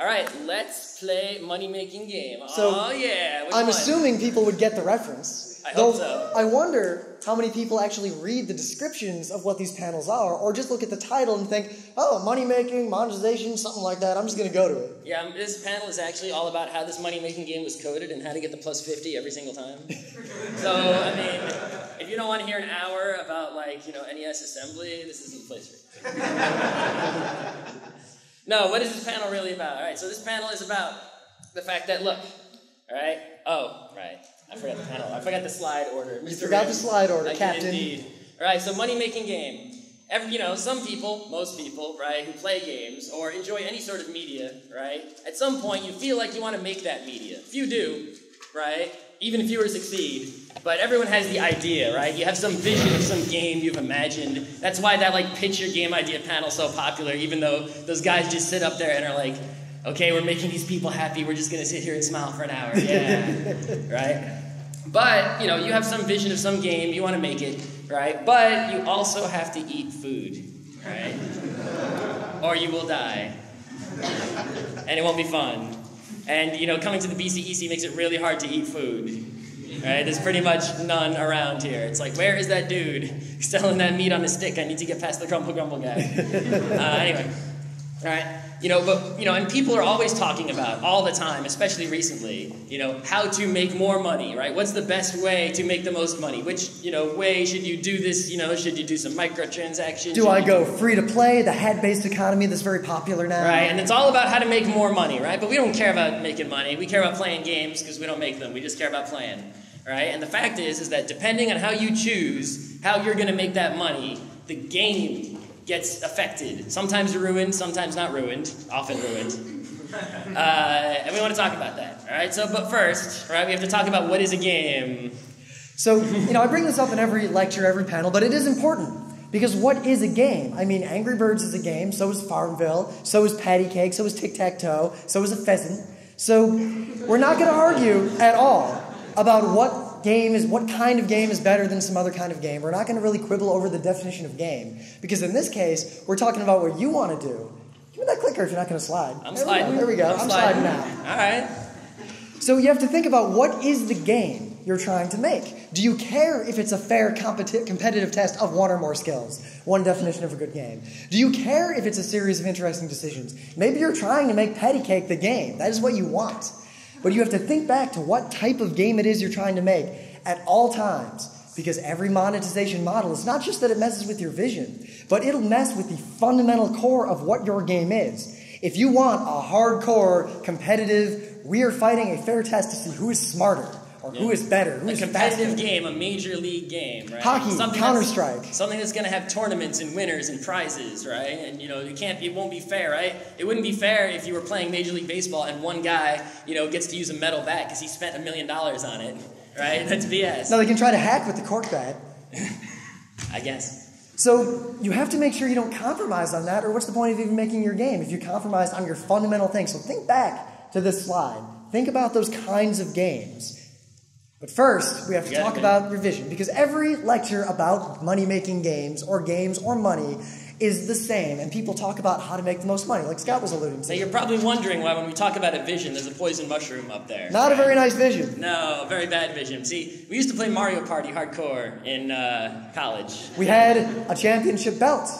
All right, let's play money making game. So, oh yeah. I'm one? assuming people would get the reference. I hope so. I wonder how many people actually read the descriptions of what these panels are, or just look at the title and think, "Oh, money making, monetization, something like that." I'm just going to go to it. Yeah, um, this panel is actually all about how this money making game was coded and how to get the plus 50 every single time. so, I mean, if you don't want to hear an hour about, like, you know, NES assembly, this isn't the place for you. no, what is this panel really about? All right, so this panel is about the fact that, look, all right, oh, right, I forgot the panel. I forgot the slide order. Mr. forgot the slide order, I Captain. Indeed. All right, so money making game. Every, you know, some people, most people, right, who play games or enjoy any sort of media, right, at some point you feel like you want to make that media. Few do, right, even if fewer succeed. But everyone has the idea, right? You have some vision of some game you've imagined. That's why that, like, pitch your game idea panel's so popular, even though those guys just sit up there and are like, okay, we're making these people happy, we're just going to sit here and smile for an hour. Yeah, right? But, you know, you have some vision of some game, you want to make it, right? But you also have to eat food, right? or you will die. And it won't be fun. And, you know, coming to the BCEC makes it really hard to eat food. Right? There's pretty much none around here. It's like, where is that dude selling that meat on a stick? I need to get past the grumble grumble guy. Uh, anyway, all right. You know, but you know, and people are always talking about all the time, especially recently. You know, how to make more money, right? What's the best way to make the most money? Which you know way should you do this? You know, should you do some microtransactions? Do Should I go free to play, the hat based economy that's very popular now? Right, and it's all about how to make more money, right? But we don't care about making money. We care about playing games because we don't make them. We just care about playing, right? And the fact is, is that depending on how you choose how you're going to make that money, the game gets affected. Sometimes ruined, sometimes not ruined, often ruined. Uh, and we want to talk about that, all right? So, but first, right, we have to talk about what is a game. So, you know, I bring this up in every lecture, every panel, but it is important because what is a game? I mean, Angry Birds is a game, so is Farmville, so is Patty Cake, so is Tic Tac Toe, so is a pheasant. So, we're not going to argue at all about what game is, what kind of game is better than some other kind of game. We're not going to really quibble over the definition of game because in this case, we're talking about what you want to do. Give me that clicker if you're not going to slide. I'm there sliding. We go. There we go. I'm, sliding now. All right. So you have to think about what is the game you're trying to make. Do you care if it's a fair competi- competitive test of one or more skills? One definition of a good game. Do you care if it's a series of interesting decisions? Maybe you're trying to make Patty Cake the game. That is what you want. But you have to think back to what type of game it is you're trying to make at all times. Because every monetization model is not just that it messes with your vision, but it'll mess with the fundamental core of what your game is. If you want a hardcore, competitive, we are fighting a fair test to see who is smarter or who is better, who a is competitive faster. game, a major league game, right? Hockey, that's- Counter-Strike. something that's going to have tournaments and winners and prizes, right? And you know, you can't, it won't be fair, right? It wouldn't be fair if you were playing Major League Baseball and one guy, you know, gets to use a metal bat because he spent a million dollars on it, right? That's BS. Now they can try to hack with the cork bat. I guess. So you have to make sure you don't compromise on that, or what's the point of even making your game if you compromise on your fundamental things? So think back to this slide. Think about those kinds of games. But first, we have to talk about revision because every lecture about money making games or games or money is the same, and people talk about how to make the most money, like Scott was alluding to. So you're probably wondering why, when we talk about a vision, there's a poison mushroom up there. Not a very nice vision. No, very bad vision. See, we used to play Mario Party hardcore in uh, college. We had a championship belt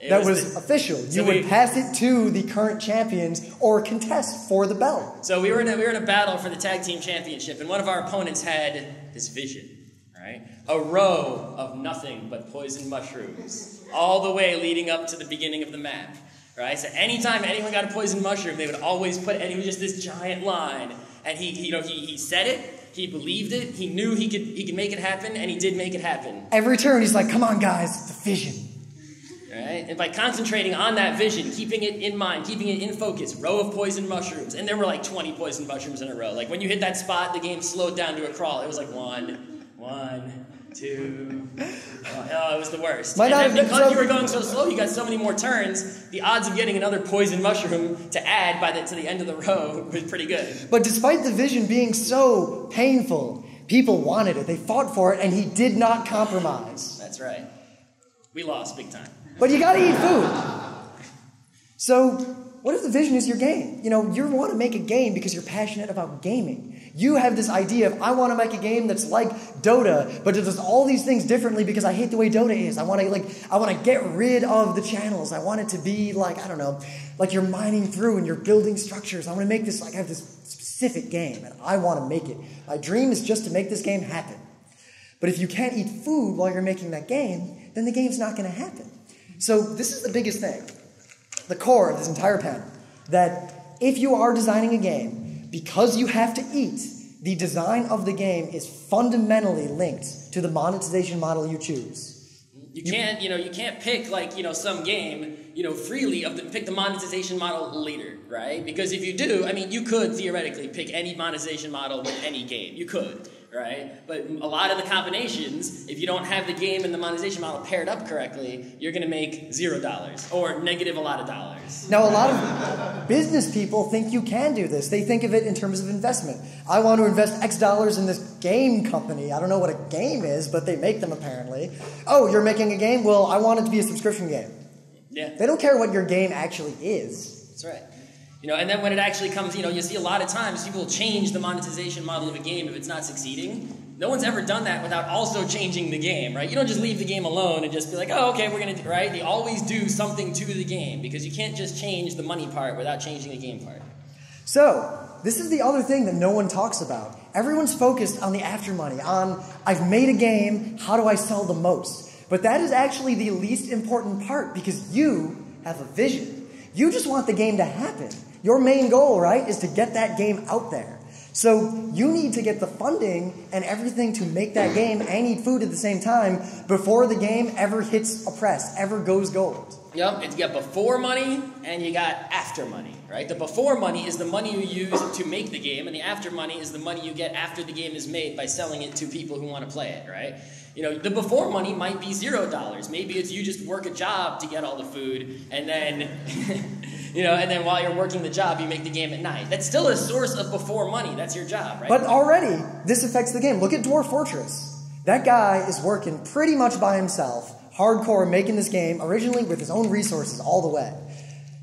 It that was was, the- official. So You would pass it to the current champions or contest for the belt. So we were in a, we were in a battle for the tag team championship, and one of our opponents had this vision, right? A row of nothing but poison mushrooms, all the way leading up to the beginning of the map, right? So anytime anyone got a poison mushroom, they would always put, and it was just this giant line, and he, you know, he, he said it, he believed it, he knew he could he could make it happen, and he did make it happen. Every turn, he's like, come on, guys, the vision. Right? And by concentrating on that vision, keeping it in mind, keeping it in focus, row of poison mushrooms, and there were like 20 poison mushrooms in a row. Like when you hit that spot, the game slowed down to a crawl. It was like one, one, two. Oh, it was the worst. Might and then have because so- you were going so slow, you got so many more turns. The odds of getting another poison mushroom to add by the to the end of the row was pretty good. But despite the vision being so painful, people wanted it. They fought for it, and he did not compromise. That's right. We lost big time. But you gotta eat food. So what if the vision is your game? You know, you want to make a game because you're passionate about gaming. You have this idea of I want to make a game that's like Dota, but it does all these things differently because I hate the way Dota is. I want to like I want to get rid of the channels. I want it to be like I don't know, like you're mining through and you're building structures. I want to make this like I have this specific game and I want to make it. My dream is just to make this game happen. But if you can't eat food while you're making that game, then the game's not going to happen. So this is the biggest thing, the core of this entire panel, that if you are designing a game because you have to eat, the design of the game is fundamentally linked to the monetization model you choose. You can't, you know, you can't pick like, you know, some game, you know, freely of the pick the monetization model later, right? Because if you do, I mean, you could theoretically pick any monetization model with any game. You could right? But a lot of the combinations, if you don't have the game and the monetization model paired up correctly, you're going to make zero dollars or negative a lot of dollars. Now, a lot of business people think you can do this. They think of it in terms of investment. I want to invest X dollars in this game company. I don't know what a game is, but they make them apparently. Oh, you're making a game? Well, I want it to be a subscription game. Yeah. They don't care what your game actually is. That's right. You know, and then when it actually comes, you know, you see a lot of times people change the monetization model of a game if it's not succeeding. No one's ever done that without also changing the game, right? You don't just leave the game alone and just be like, oh, okay, we're gonna, do, right? They always do something to the game because you can't just change the money part without changing the game part. So, this is the other thing that no one talks about. Everyone's focused on the after money, on I've made a game, how do I sell the most? But that is actually the least important part because you have a vision. You just want the game to happen. Your main goal, right, is to get that game out there. So you need to get the funding and everything to make that game and eat food at the same time before the game ever hits a press, ever goes gold. Yep, it's got before money and you got after money, right? The before money is the money you use to make the game, and the after money is the money you get after the game is made by selling it to people who want to play it, right? You know, the before money might be zero dollars. Maybe it's you just work a job to get all the food, and then you know, and then while you're working the job, you make the game at night. That's still a source of before money. That's your job, right? But already, this affects the game. Look at Dwarf Fortress. That guy is working pretty much by himself, hardcore, making this game, originally with his own resources all the way.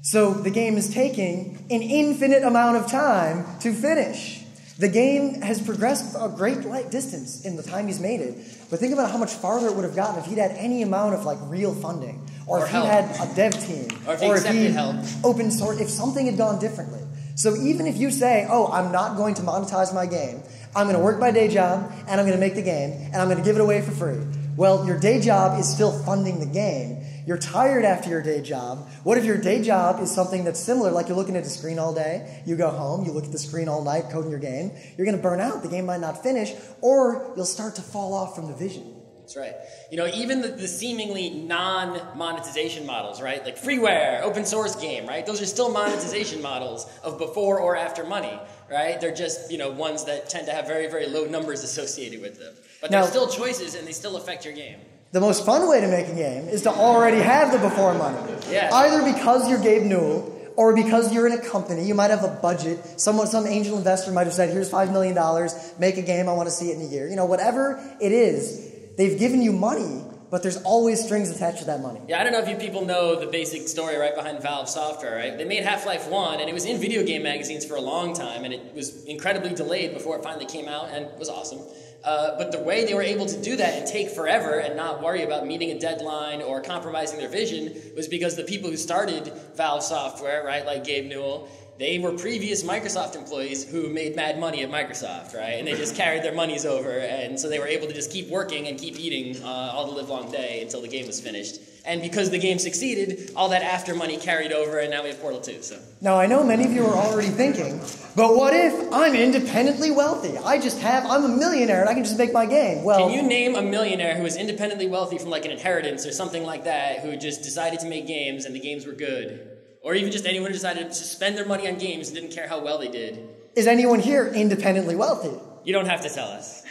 So the game is taking an infinite amount of time to finish. The game has progressed a great distance in the time he's made it, but think about how much farther it would have gotten if he'd had any amount of like real funding, or, or if help. he had a dev team, or if he or accepted he help. open source, if something had gone differently. So even if you say, "Oh, I'm not going to monetize my game. I'm going to work my day job and I'm going to make the game and I'm going to give it away for free." Well, your day job is still funding the game. You're tired after your day job. What if your day job is something that's similar, like you're looking at the screen all day, you go home, you look at the screen all night coding your game, you're going to burn out, the game might not finish, or you'll start to fall off from the vision. That's right. You know, even the, the seemingly non monetization models, right? Like freeware, open source game, right? Those are still monetization models of before or after money, right? They're just, you know, ones that tend to have very, very low numbers associated with them. But Now- they're still choices and they still affect your game. The most fun way to make a game is to already have the before money. Yeah. Either because you're Gabe Newell or because you're in a company, you might have a budget. Someone, some angel investor might have said, "Here's five million dollars. Make a game. I want to see it in a year." You know, whatever it is, they've given you money, but there's always strings attached to that money. Yeah, I don't know if you people know the basic story right behind Valve Software, right? They made Half Life 1, and it was in video game magazines for a long time, and it was incredibly delayed before it finally came out, and was awesome. Uh, but the way they were able to do that and take forever and not worry about meeting a deadline or compromising their vision was because the people who started Valve Software, right, like Gabe Newell, they were previous Microsoft employees who made mad money at Microsoft, right? And they just carried their monies over, and so they were able to just keep working and keep eating uh, all the live long day until the game was finished. And because the game succeeded, all that after money carried over, and now we have Portal 2. So Now, I know many of you are already thinking, but what if I'm independently wealthy? I just have, I'm a millionaire and I can just make my game. Well, Can you name a millionaire who is independently wealthy from like an inheritance or something like that who just decided to make games and the games were good? Or even just anyone who decided to spend their money on games and didn't care how well they did? is anyone here independently wealthy? You don't have to tell us.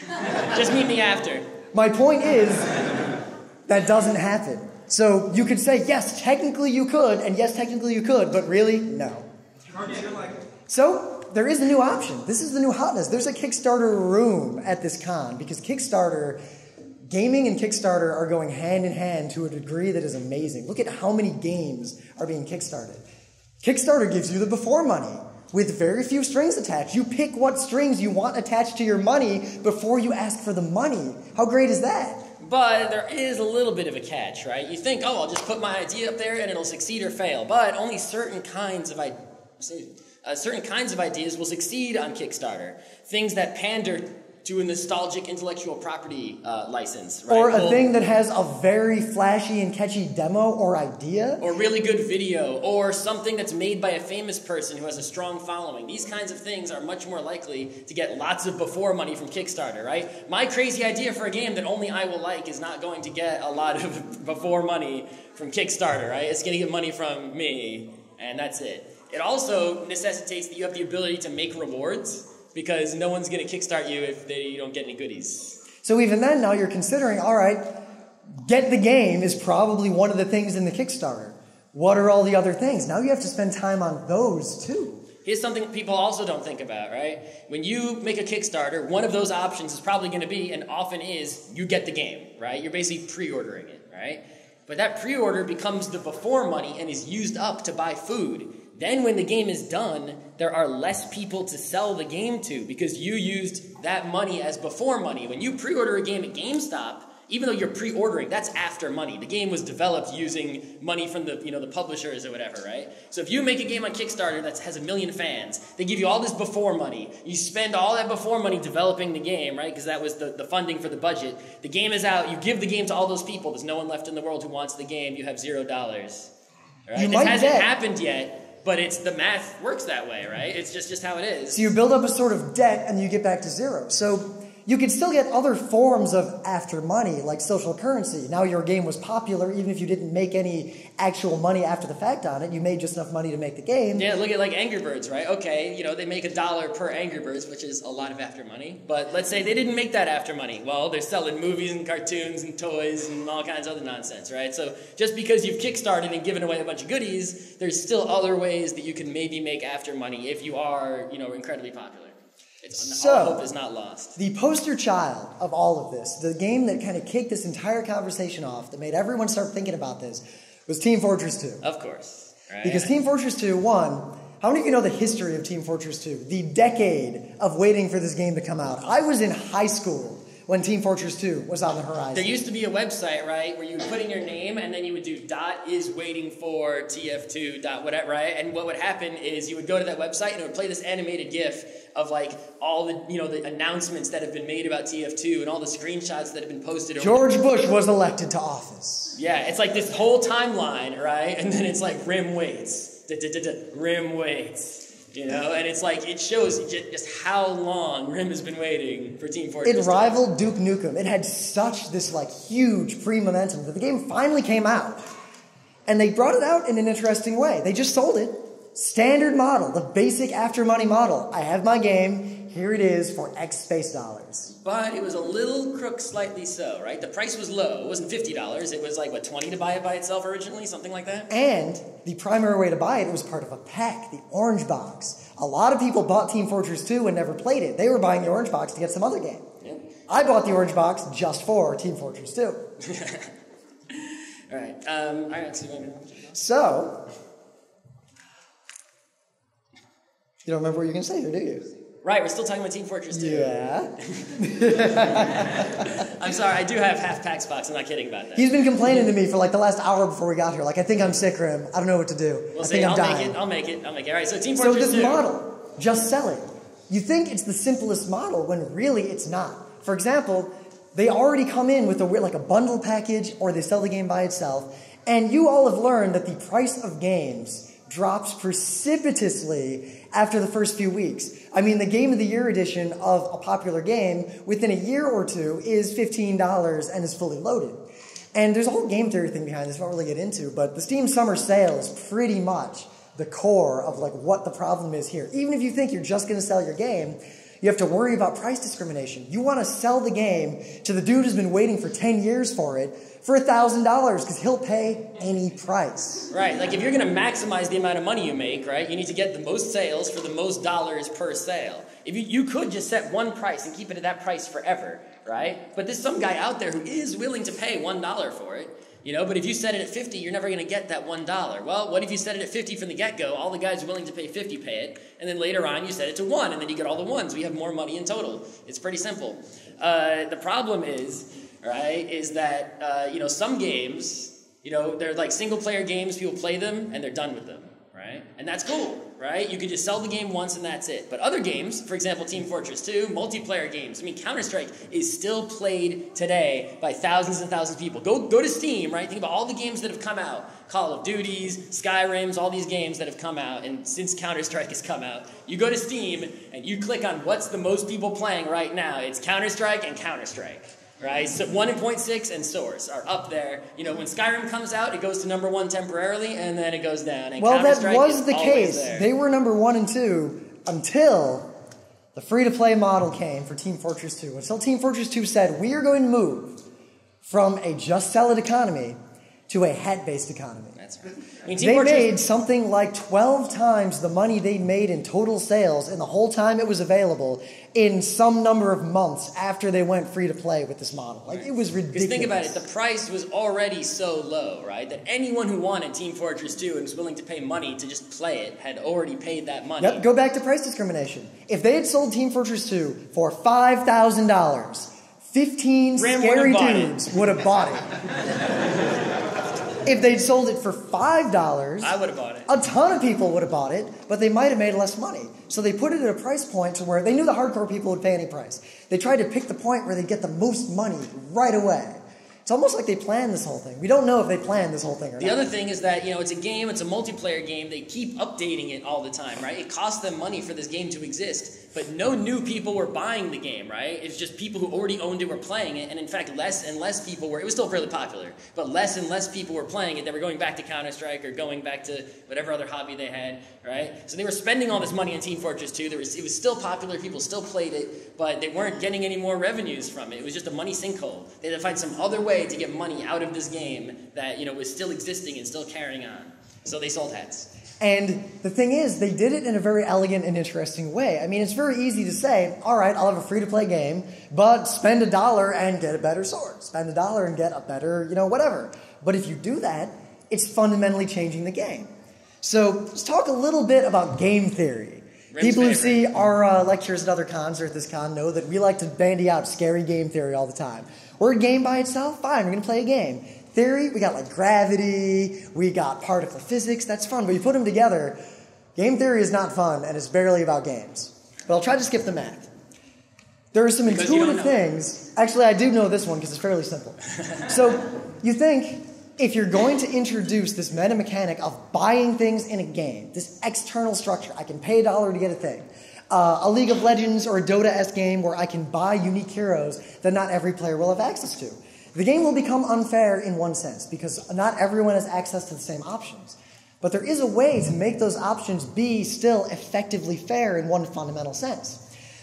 just meet me after. My point is, that doesn't happen. So you could say, yes, technically you could, and yes, technically you could, but really, no. So there is a new option. This is the new hotness. There's a Kickstarter room at this con because Kickstarter, gaming and Kickstarter are going hand in hand to a degree that is amazing. Look at how many games are being kickstarted. Kickstarter gives you the before money with very few strings attached. You pick what strings you want attached to your money before you ask for the money. How great is that? But there is a little bit of a catch, right? You think, oh, I'll just put my idea up there and it'll succeed or fail. But only certain kinds of ideas, uh, certain kinds of ideas will succeed on Kickstarter. Things that pander to a nostalgic intellectual property uh, license, right? Or a Well, thing that has a very flashy and catchy demo or idea. or really good video, or something that's made by a famous person who has a strong following. These kinds of things are much more likely to get lots of before money from Kickstarter, right? My crazy idea for a game that only I will like is not going to get a lot of before money from Kickstarter, right? It's going to get money from me, and that's it. It also necessitates that you have the ability to make rewards because no one's going to kickstart you if they you don't get any goodies. So even then, now you're considering, all right, get the game is probably one of the things in the Kickstarter. What are all the other things? Now you have to spend time on those too. Here's something people also don't think about, right? When you make a Kickstarter, one of those options is probably going to be, and often is, you get the game, right? You're basically pre ordering it, right? But that pre order becomes the before money and is used up to buy food. Then, when the game is done, there are less people to sell the game to because you used that money as before money. When you pre order a game at GameStop, even though you're pre-ordering, that's after money. The game was developed using money from the you know the publishers or whatever, right? So if you make a game on Kickstarter that has a million fans, they give you all this before money. You spend all that before money developing the game, right? Because that was the, the funding for the budget. The game is out. You give the game to all those people. There's no one left in the world who wants the game. You have zero dollars. Right? You this hasn't get- happened yet, but it's the math works that way, right? It's just just how it is. So you build up a sort of debt and you get back to zero. So you could still get other forms of after money, like social currency. Now your game was popular, even if you didn't make any actual money after the fact on it. You made just enough money to make the game. Yeah, look at like Angry Birds, right? Okay, you know, they make a dollar per Angry Birds, which is a lot of after money. But let's say they didn't make that after money. Well, they're selling movies and cartoons and toys and all kinds of other nonsense, right? So just because you've kickstarted and given away a bunch of goodies, there's still other ways that you can maybe make after money if you are, you know, incredibly popular. It's, So- hope is not lost. The poster child of all of this, the game that kind of kicked this entire conversation off, that made everyone start thinking about this, was Team Fortress 2. Of course, right? Because Team Fortress 2, one, how many of you know the history of Team Fortress 2? The decade of waiting for this game to come out. I was in high school when Team Fortress 2 was on the horizon. There used to be a website, right, where you would put in your name and then you would do dot is waiting for TF2 dot whatever, right? And what would happen is you would go to that website and it would play this animated GIF of like all the you know the announcements that have been made about TF2 and all the screenshots that have been posted. George Bush was elected to office. yeah, it's like this whole timeline, right? And then it's like Rym waits, Rym waits. You know, and it's like it shows just how long Rym has been waiting for Team Fortress. It rivaled Duke Nukem. It had such this like huge pre-momentum that the game finally came out. And they brought it out in an interesting way. They just sold it. Standard model, the basic after money model. I have my game, here it is for X space dollars. But it was a little crook, slightly so, right? The price was low. It wasn't fifty dollars. It was like what twenty to buy it by itself originally, something like that. And the primary way to buy it was part of a pack, the orange box. A lot of people bought Team Fortress 2 and never played it. They were buying the orange box to get some other game. Yeah. I bought the orange box just for Team Fortress 2. All right. Um, all right. So, So, you don't remember what you're going to say here, do you? Right. We're still talking about Team Fortress 2. Yeah. I'm sorry. I do have half pack box. I'm not kidding about that. He's been complaining to me for like the last hour before we got here. Like, I think I'm sick, Rym. I don't know what to do. We'll I see. think I'm I'll dying. make it. I'll make it. I'll make it. All right. So Team Fortress 2. So this 2. model, just sell it. you think it's the simplest model when really it's not. For example, they already come in with a like a bundle package, or they sell the game by itself, and you all have learned that the price of games drops precipitously after the first few weeks. I mean, the Game of the Year edition of a popular game within a year or two is fifteen dollars and is fully loaded. And there's a whole game theory thing behind this, I won't really get into, but the Steam Summer Sale is pretty much the core of like what the problem is here. Even if you think you're just going to sell your game, you have to worry about price discrimination. You want to sell the game to the dude who's been waiting for 10 years for it for $1,000 because he'll pay any price. Right. Like if you're going to maximize the amount of money you make, right, you need to get the most sales for the most dollars per sale. If you, you could just set one price and keep it at that price forever, right? But there's some guy out there who is willing to pay one dollar for it. You know, but if you set it at 50, you're never going to get that $1. Well, what if you set it at 50 from the get go? All the guys willing to pay 50 pay it. And then later on, you set it to 1, and then you get all the ones. We have more money in total. It's pretty simple. Uh, the problem is, right, is that, uh, you know, some games, you know, they're like single player games, people play them, and they're done with them, right? And that's cool right? You could just sell the game once and that's it. But other games, for example, Team Fortress 2, multiplayer games, I mean, Counter Strike is still played today by thousands and thousands of people. Go, go to Steam, right? Think about all the games that have come out Call of Duties, Skyrims, all these games that have come out, and since Counter Strike has come out, you go to Steam and you click on what's the most people playing right now. It's Counter Strike and Counter Strike right? So 1.6 and Source are up there. You know, when Skyrim comes out, it goes to number one temporarily, and then it goes down. And well, that was the case. There. They were number one and two until the free-to-play model came for Team Fortress 2. Until Team Fortress 2 said, we are going to move from a just sell it economy to a hat-based economy. That's right. I mean, they made something like 12 times the money they made in total sales in the whole time it was available in some number of months after they went free to play with this model. Like, right. it was ridiculous. Because think about it, the price was already so low, right? That anyone who wanted Team Fortress 2 and was willing to pay money to just play it had already paid that money. Yep, go back to price discrimination. If they had sold Team Fortress 2 for $5,000, 15 Ram scary dudes would have bought it. if they'd sold it for five dollars, I would have bought it. A ton of people would have bought it, but they might have made less money. So they put it at a price point to where they knew the hardcore people would pay any price. They tried to pick the point where they get the most money right away. It's almost like they planned this whole thing. We don't know if they planned this whole thing or the not. The other thing is that, you know, it's a game, it's a multiplayer game. They keep updating it all the time, right? It costs them money for this game to exist. But no new people were buying the game, right? It's just people who already owned it were playing it. And in fact, less and less people were, it was still fairly popular, but less and less people were playing it. They were going back to Counter Strike or going back to whatever other hobby they had, right? So they were spending all this money on Team Fortress 2. There was, it was still popular, people still played it, but they weren't getting any more revenues from it. It was just a money sinkhole. They had to find some other way to get money out of this game that you know was still existing and still carrying on. So they sold hats. And the thing is, they did it in a very elegant and interesting way. I mean, it's very easy to say, all right, I'll have a free to play game, but spend a dollar and get a better sword. Spend a dollar and get a better, you know, whatever. But if you do that, it's fundamentally changing the game. So let's talk a little bit about game theory. Rym's People who see our uh, lectures at other cons or at this con know that we like to bandy out scary game theory all the time. We're a game by itself, fine, we're going to play a game. Theory, we got like gravity, we got particle physics, that's fun. But you put them together, game theory is not fun and it's barely about games. But I'll try to skip the math. There are some Because intuitive things. Actually, I do know this one because it's fairly simple. so you think if you're going to introduce this meta mechanic of buying things in a game, this external structure, I can pay a dollar to get a thing. Uh, a League of Legends or a Dota esque game where I can buy unique heroes that not every player will have access to. The game will become unfair in one sense because not everyone has access to the same options. But there is a way to make those options be still effectively fair in one fundamental sense.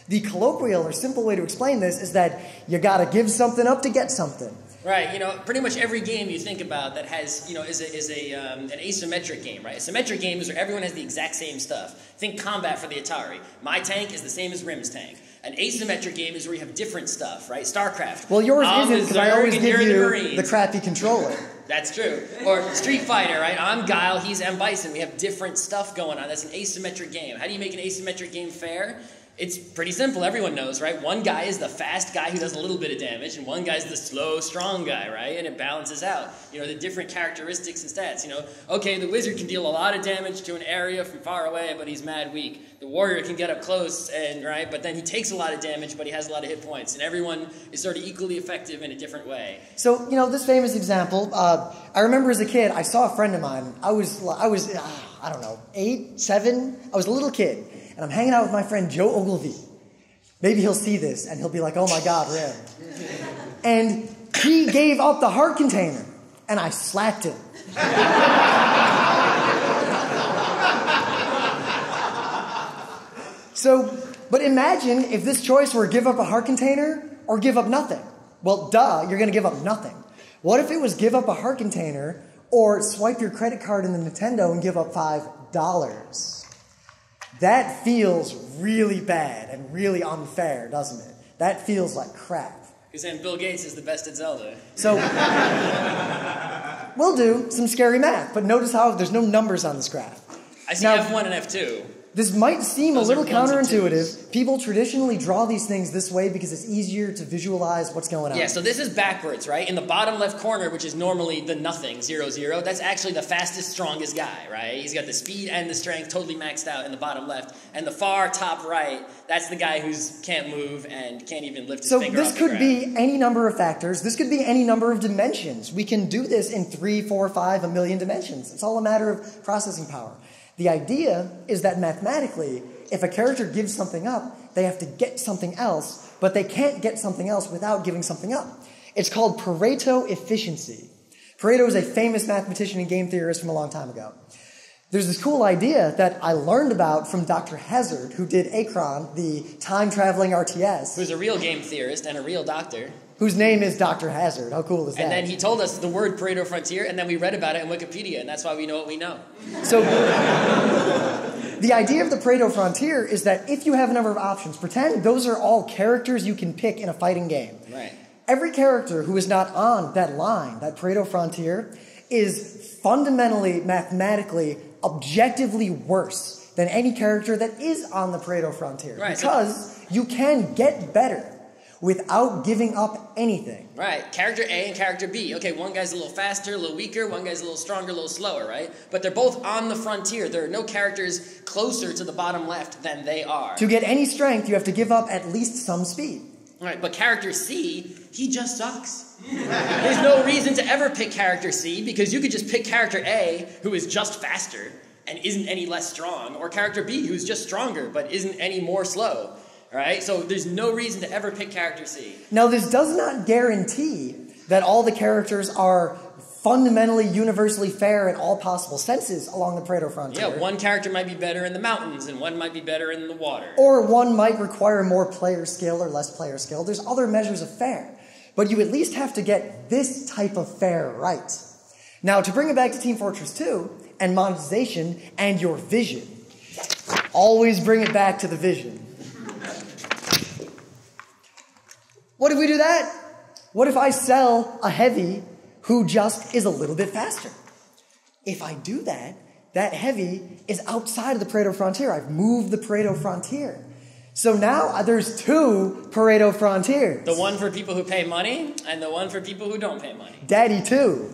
The colloquial or simple way to explain this is that you gotta give something up to get something. Right, you know, pretty much every game you think about that has, you know, is a, is a um, an asymmetric game, right? A symmetric game is where everyone has the exact same stuff. Think combat for the Atari. My tank is the same as Rym's tank. An asymmetric game is where you have different stuff, right? StarCraft. Well, yours I'm isn't because I always give you're the the crappy controller. That's true. Or Street Fighter, right? I'm Guile, he's M. Bison. We have different stuff going on. That's an asymmetric game. How do you make an asymmetric game fair? It's pretty simple. Everyone knows, right? One guy is the fast guy who does a little bit of damage, and one guy's the slow, strong guy, right? And it balances out. You know, the different characteristics and stats. You know, okay, the wizard can deal a lot of damage to an area from far away, but he's mad weak. The warrior can get up close, and right, but then he takes a lot of damage, but he has a lot of hit points. And everyone is sort of equally effective in a different way. So you know this famous example. Uh, I remember as a kid, I saw a friend of mine. I was I was uh, I don't know eight, seven. I was a little kid, and I'm hanging out with my friend Joe Ogilvy. Maybe he'll see this and he'll be like, "Oh my God, Rym!" And he gave up the heart container, and I slapped him. So, but imagine if this choice were give up a heart container or give up nothing. Well, duh, you're going to give up nothing. What if it was give up a heart container or swipe your credit card in the Nintendo and give up $5? That feels really bad and really unfair, doesn't it? That feels like crap. Because then Bill Gates is the best at Zelda. So, We'll do some scary math, but notice how there's no numbers on this graph. I see Now- F1 and F2. This might seem Those a little are ones and counterintuitive. People traditionally draw these things this way because it's easier to visualize what's going on. Yeah, so this is backwards, right? In the bottom left corner, which is normally the nothing, zero, zero, that's actually the fastest, strongest guy, right? He's got the speed and the strength totally maxed out in the bottom left. And the far top right, that's the guy who's can't move and can't even lift his So finger this off could be any number of factors. This could be any number of dimensions. We can do this in three, four, five, a million dimensions. It's all a matter of processing power. The idea is that mathematically, if a character gives something up, they have to get something else, but they can't get something else without giving something up. It's called Pareto efficiency. Pareto is a famous mathematician and game theorist from a long time ago. There's this cool idea that I learned about from Dr. Hazard, who did Achron, the time traveling RTS Who's a real game theorist and a real doctor. Whose name is Dr. Hazard. How cool is that? And then he told us the word Pareto Frontier, and then we read about it in Wikipedia, and that's why we know what we know. so, the idea of the Pareto Frontier is that if you have a number of options, pretend those are all characters you can pick in a fighting game. Right. Every character who is not on that line, that Pareto Frontier, is fundamentally, mathematically, objectively worse than any character that is on the Pareto Frontier. Right, because you can get better without giving up anything. Right, character A and character B. Okay, one guy's a little faster, a little weaker, one guy's a little stronger, a little slower, right? But they're both on the frontier. There are no characters closer to the bottom left than they are. To get any strength, you have to give up at least some speed. Right, but character C, he just sucks. There's no reason to ever pick character C because you could just pick character A, who is just faster and isn't any less strong, or character B, who's just stronger but isn't any more slow. Right? So there's no reason to ever pick character C. Now, this does not guarantee that all the characters are fundamentally universally fair in all possible senses along the Pareto frontier. Yeah, one character might be better in the mountains and one might be better in the water. Or one might require more player skill or less player skill. There's other measures of fair. But you at least have to get this type of fair right. Now, to bring it back to Team Fortress 2 and monetization and your vision, always bring it back to the vision. What if we do that? What if I sell a heavy who just is a little bit faster? If I do that, that heavy is outside of the Pareto frontier. I've moved the Pareto frontier. So now uh, there's two Pareto frontiers. The one for people who pay money and the one for people who don't pay money. Daddy too.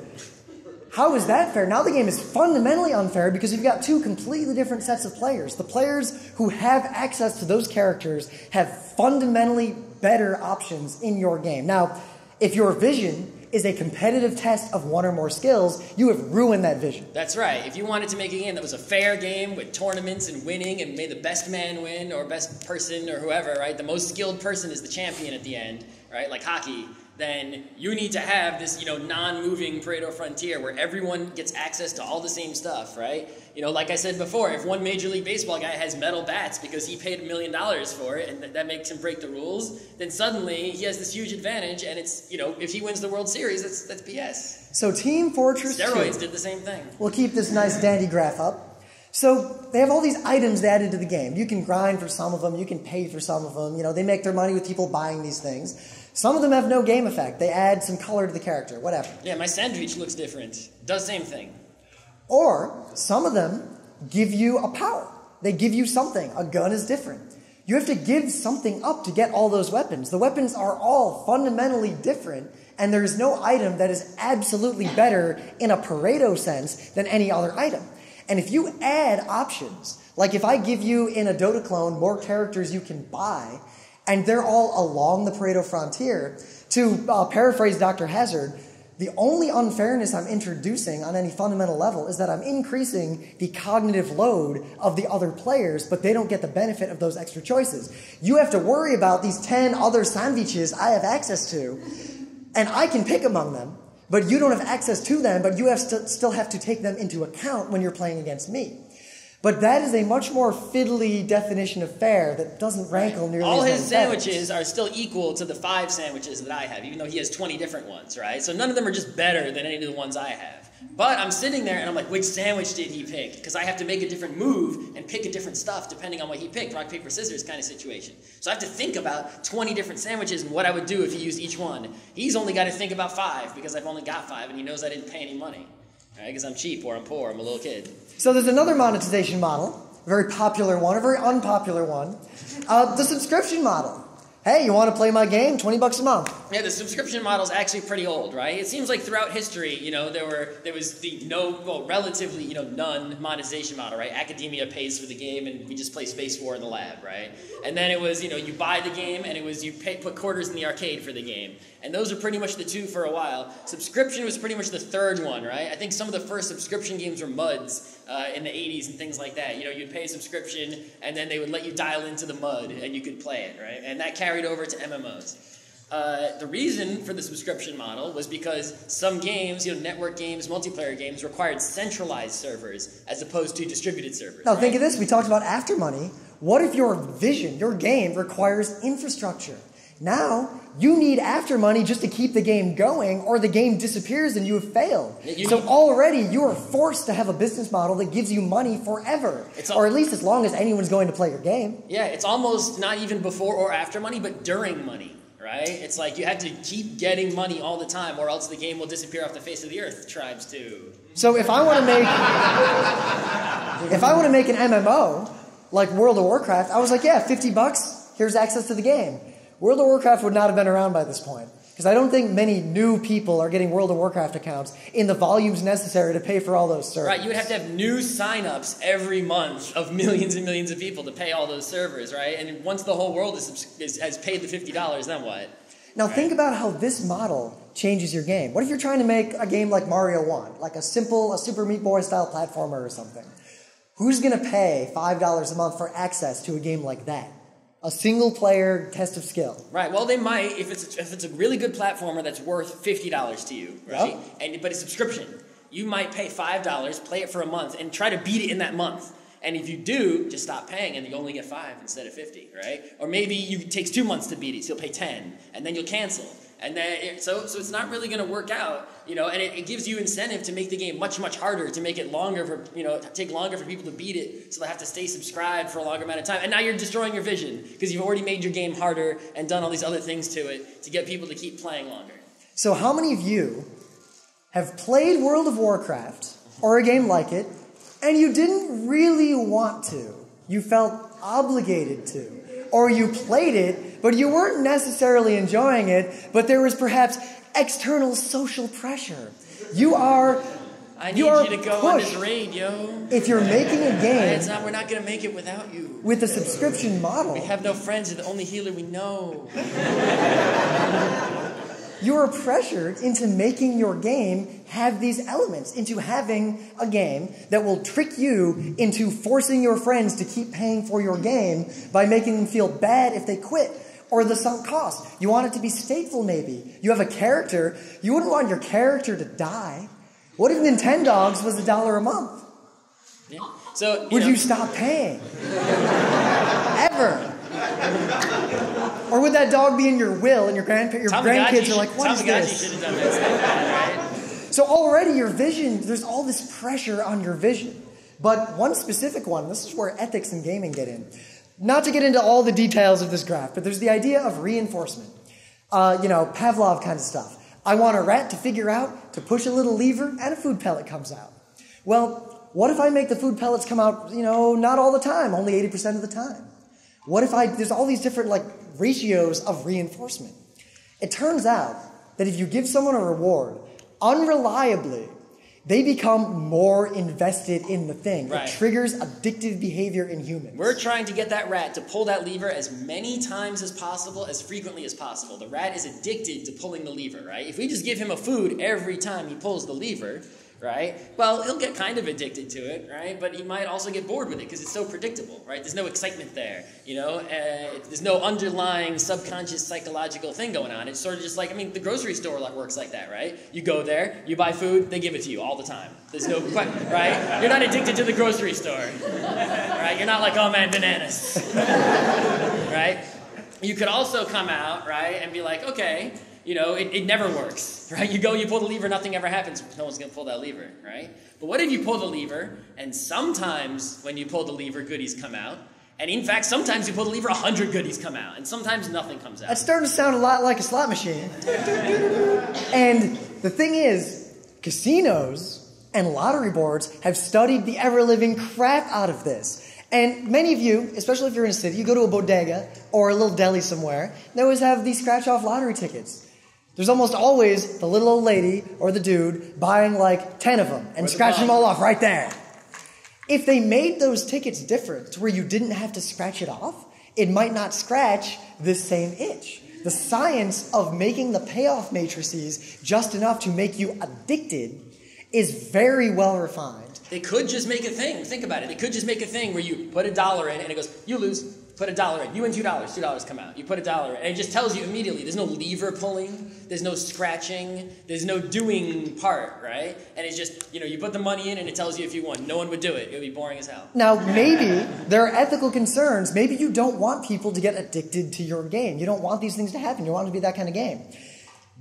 How is that fair? Now the game is fundamentally unfair because you've got two completely different sets of players. The players who have access to those characters have fundamentally better options in your game. Now, if your vision is a competitive test of one or more skills, you have ruined that vision. That's right. If you wanted to make a game that was a fair game with tournaments and winning and made the best man win or best person or whoever, right? The most skilled person is the champion at the end, right? Like hockey. Then you need to have this, you know, non-moving Pareto frontier where everyone gets access to all the same stuff, right? You know, like I said before, if one Major League Baseball guy has metal bats because he paid a million dollars for it and th- that makes him break the rules, then suddenly he has this huge advantage and it's, you know, if he wins the World Series, that's, that's BS. So Team Fortress 2 Steroids did the same thing. We'll keep this nice dandy graph up. So they have all these items added to the game. You can grind for some of them, you can pay for some of them. You know, they make their money with people buying these things. Some of them have no game effect. They add some color to the character, whatever. Yeah, my sandwich looks different. Does same thing. Or some of them give you a power. They give you something. A gun is different. You have to give something up to get all those weapons. The weapons are all fundamentally different, and there is no item that is absolutely better in a Pareto sense than any other item. And if you add options, like if I give you in a Dota clone more characters you can buy, and they're all along the Pareto frontier, to uh, paraphrase Dr. Hazard, the only unfairness I'm introducing on any fundamental level is that I'm increasing the cognitive load of the other players, but they don't get the benefit of those extra choices. You have to worry about these 10 other sandwiches I have access to, and I can pick among them, but you don't have access to them, but you have st- still have to take them into account when you're playing against me. But that is a much more fiddly definition of fair that doesn't rankle nearly All as his many feathers. sandwiches are still equal to the five sandwiches that I have, even though he has 20 different ones, right? So none of them are just better than any of the ones I have. But I'm sitting there and I'm like, which sandwich did he pick? Because I have to make a different move and pick a different stuff depending on what he picked. Rock, paper, scissors kind of situation. So I have to think about 20 different sandwiches and what I would do if he used each one. He's only got to think about five because I've only got five and he knows I didn't pay any money. Right? Because I'm cheap or I'm poor, I'm a little kid. So there's another monetization model, a very popular one, a very unpopular one, uh, the subscription model. Hey, you want to play my game? 20 bucks a month. Yeah, the subscription model is actually pretty old, right? It seems like throughout history, you know, there were there was the no, well, relatively, you know, none monetization model, right? Academia pays for the game, and we just play Space War in the lab, right? And then it was, you know, you buy the game, and it was you pay, put quarters in the arcade for the game, and those are pretty much the two for a while. Subscription was pretty much the third one, right? I think some of the first subscription games were MUDs uh, in the 80s and things like that. You know, you'd pay a subscription, and then they would let you dial into the MUD, and you could play it, right? And that carried over to MMOs. Uh, the reason for the subscription model was because some games, you know, network games, multiplayer games, required centralized servers as opposed to distributed servers. Now, right? think of this. We talked about after money. What if your vision, your game, requires infrastructure? Now, you need after money just to keep the game going, or the game disappears and you have failed. You so already you are forced to have a business model that gives you money forever, It's al- or at least as long as anyone's going to play your game. Yeah, it's almost not even before or after money, but during money, right? It's like you have to keep getting money all the time, or else the game will disappear off the face of the earth. Tribes do. So if I want to make if I want to make an MMO like World of Warcraft, I was like, yeah, 50 bucks, here's access to the game. World of Warcraft would not have been around by this point because I don't think many new people are getting World of Warcraft accounts in the volumes necessary to pay for all those servers. Right, you would have to have new signups every month of millions and millions of people to pay all those servers, right? And once the whole world is, is has paid the fifty dollars, then what? Now think about how this model changes your game. What if you're trying to make a game like Mario 1, like a simple, a Super Meat Boy style platformer or something? Who's going to pay $5 a month for access to a game like that? A single player test of skill. Right. Well, they might if it's if it's a really good platformer that's worth fifty dollars to you, right? Yep. And but a subscription, you might pay five dollars, play it for a month, and try to beat it in that month. And if you do, just stop paying, and you only get five instead of fifty, right? Or maybe you, it takes two months to beat it, so you'll pay ten, and then you'll cancel. And then so so it's not really going to work out, you know. And it, it gives you incentive to make the game much much harder, to make it longer for you know take longer for people to beat it, so they have to stay subscribed for a longer amount of time. And now you're destroying your vision because you've already made your game harder and done all these other things to it to get people to keep playing longer. So, how many of you have played World of Warcraft or a game like it, and you didn't really want to? You felt obligated to. Or you played it, but you weren't necessarily enjoying it, but there was perhaps external social pressure. You are. I need you you, to go on this pushed. raid, yo. If you're making a game It's not, we're not gonna make it without you. with a subscription model, We have no friends. You're the only healer we know. you are pressured into making your game have these elements, into having a game that will trick you into forcing your friends to keep paying for your game by making them feel bad if they quit. Or the sunk cost. You want it to be stateful, maybe. You have a character. You wouldn't want your character to die. What if Nintendogs was a dollar a month? Yeah. So you Would know, you stop paying? Ever? Or would that dog be in your will and your grandpa, your Tamagotchi grandkids are like, what is this? should have done So already your vision, there's all this pressure on your vision. But one specific one, this is where ethics and gaming get in. Not to get into all the details of this graph, but there's the idea of reinforcement. Uh, you know, Pavlov kind of stuff. I want a rat to figure out to push a little lever and a food pellet comes out. Well, what if I make the food pellets come out, you know, not all the time, only 80% of the time? What if I, there's all these different like ratios of reinforcement. It turns out that if you give someone a reward unreliably, they become more invested in the thing. Right. It triggers addictive behavior in humans. We're trying to get that rat to pull that lever as many times as possible, as frequently as possible. The rat is addicted to pulling the lever, right? If we just give him a food every time he pulls the lever, right? Well, he'll get kind of addicted to it, right? But he might also get bored with it because it's so predictable, right? There's no excitement there, you know? Uh, there's no underlying subconscious psychological thing going on. It's sort of just like, I mean, the grocery store like, works like that, right? You go there, you buy food, they give it to you all the time. There's no, right? You're not addicted to the grocery store, right? You're not like, oh man, bananas, right? You could also come out, right, and be like, okay, you know, it, it never works, right? You go, you pull the lever, nothing ever happens. No one's going to pull that lever, right? But what if you pull the lever, and sometimes when you pull the lever, goodies come out? And in fact, sometimes you pull the lever, 100 goodies come out, and sometimes nothing comes out. That's starting to sound a lot like a slot machine. and the thing is, casinos and lottery boards have studied the ever living crap out of this. And many of you, especially if you're in a city, you go to a bodega or a little deli somewhere, they always have these scratch off lottery tickets. There's almost always the little old lady or the dude buying like 10 of them and scratching them all off right there. If they made those tickets different to where you didn't have to scratch it off, it might not scratch this same itch. The science of making the payoff matrices just enough to make you addicted is very well refined. They could just make a thing. Think about it. They could just make a thing where you put a dollar in and it goes, you lose. Put a dollar in. You win two dollars. Two dollars come out. You put a dollar in. And it just tells you immediately. There's no lever pulling. There's no scratching. There's no doing part, right? And it's just, you know, you put the money in and it tells you if you won. No one would do it. It would be boring as hell. Now, maybe there are ethical concerns. Maybe you don't want people to get addicted to your game. You don't want these things to happen. You want it to be that kind of game.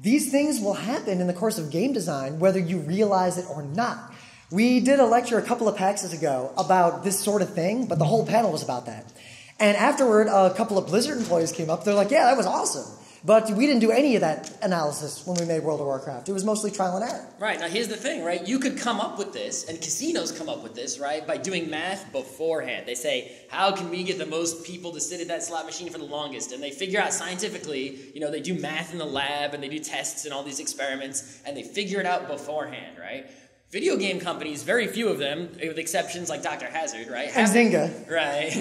These things will happen in the course of game design, whether you realize it or not. We did a lecture a couple of PAXs ago about this sort of thing, but the whole panel was about that. And afterward, a couple of Blizzard employees came up. They're like, yeah, that was awesome. But we didn't do any of that analysis when we made World of Warcraft. It was mostly trial and error. Right. Now, here's the thing, right? You could come up with this, and casinos come up with this, right, by doing math beforehand. They say, how can we get the most people to sit at that slot machine for the longest? And they figure out scientifically, you know, they do math in the lab, and they do tests and all these experiments, and they figure it out beforehand, right? Video game companies, very few of them, with exceptions like Dr. Hazard, right? And Zynga. Right.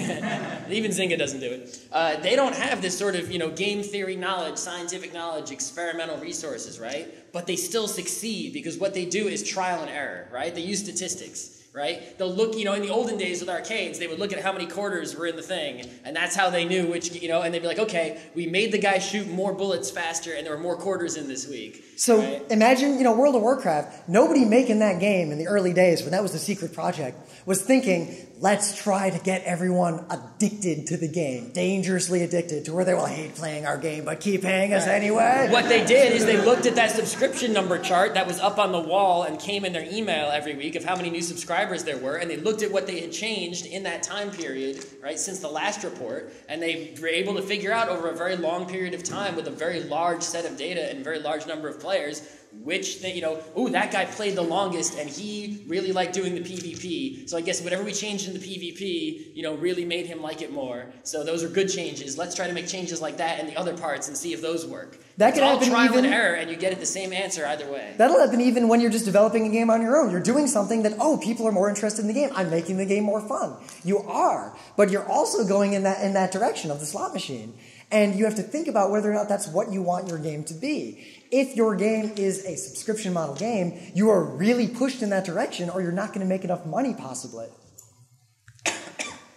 Even Zynga doesn't do it. Uh, they don't have this sort of, you know, game theory knowledge, scientific knowledge, experimental resources, right? But they still succeed because what they do is trial and error, right? They use statistics right? They'll look, you know, in the olden days with arcades, they would look at how many quarters were in the thing, and that's how they knew which, you know, and they'd be like, okay, we made the guy shoot more bullets faster, and there were more quarters in this week. So right? imagine, you know, World of Warcraft, nobody making that game in the early days when that was the secret project was thinking, let's try to get everyone addicted to the game, dangerously addicted to where they will hate playing our game but keep paying us anyway. What they did is they looked at that subscription number chart that was up on the wall and came in their email every week of how many new subscribers there were, and they looked at what they had changed in that time period, right, since the last report, and they were able to figure out over a very long period of time with a very large set of data and a very large number of players which thing, you know, oh, that guy played the longest and he really liked doing the PvP. So I guess whatever we changed in the PvP, you know, really made him like it more. So those are good changes. Let's try to make changes like that in the other parts and see if those work. That it's could all happen trial even- and error, and you get it the same answer either way. That'll happen even when you're just developing a game on your own. You're doing something that, oh, people are more interested in the game. I'm making the game more fun. You are, but you're also going in that in that direction of the slot machine. And you have to think about whether or not that's what you want your game to be. If your game is a subscription model game, you are really pushed in that direction, or you're not going to make enough money, possibly.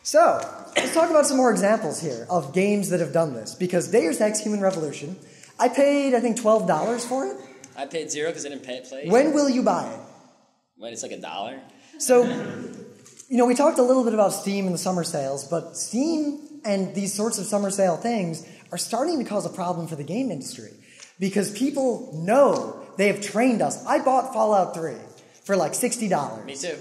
So, let's talk about some more examples here of games that have done this. Because Deus Ex Human Revolution, I paid, I think, $12 for it. I paid zero because I didn't pay it play. When will you buy it? When it's like a dollar. So, you know, we talked a little bit about Steam and the summer sales, but Steam and these sorts of summer sale things are starting to cause a problem for the game industry because people know they have trained us. I bought Fallout 3 for like $60. Me too.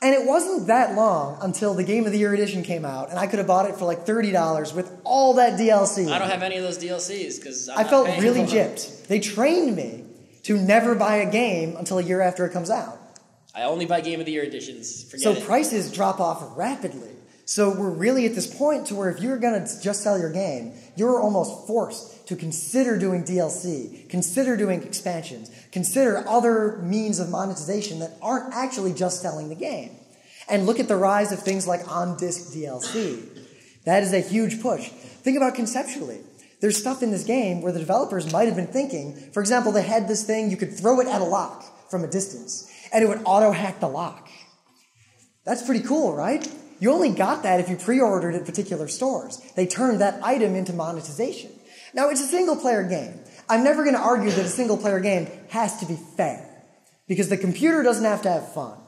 And it wasn't that long until the Game of the Year edition came out, and I could have bought it for like $30 with all that DLC. I don't have any of those DLCs because I felt really gypped. They trained me to never buy a game until a year after it comes out. I only buy Game of the Year editions. Forget So it. prices drop off rapidly. So we're really at this point to where if you're going to just sell your game, you're almost forced to consider doing DLC, consider doing expansions, consider other means of monetization that aren't actually just selling the game. And look at the rise of things like on-disc DLC. That is a huge push. Think about conceptually. There's stuff in this game where the developers might have been thinking, for example, they had this thing, you could throw it at a lock from a distance. and it would auto hack the lock. That's pretty cool, right? You only got that if you pre ordered at particular stores. They turned that item into monetization. Now, it's a single player game. I'm never going to argue that a single player game has to be fair because the computer doesn't have to have fun.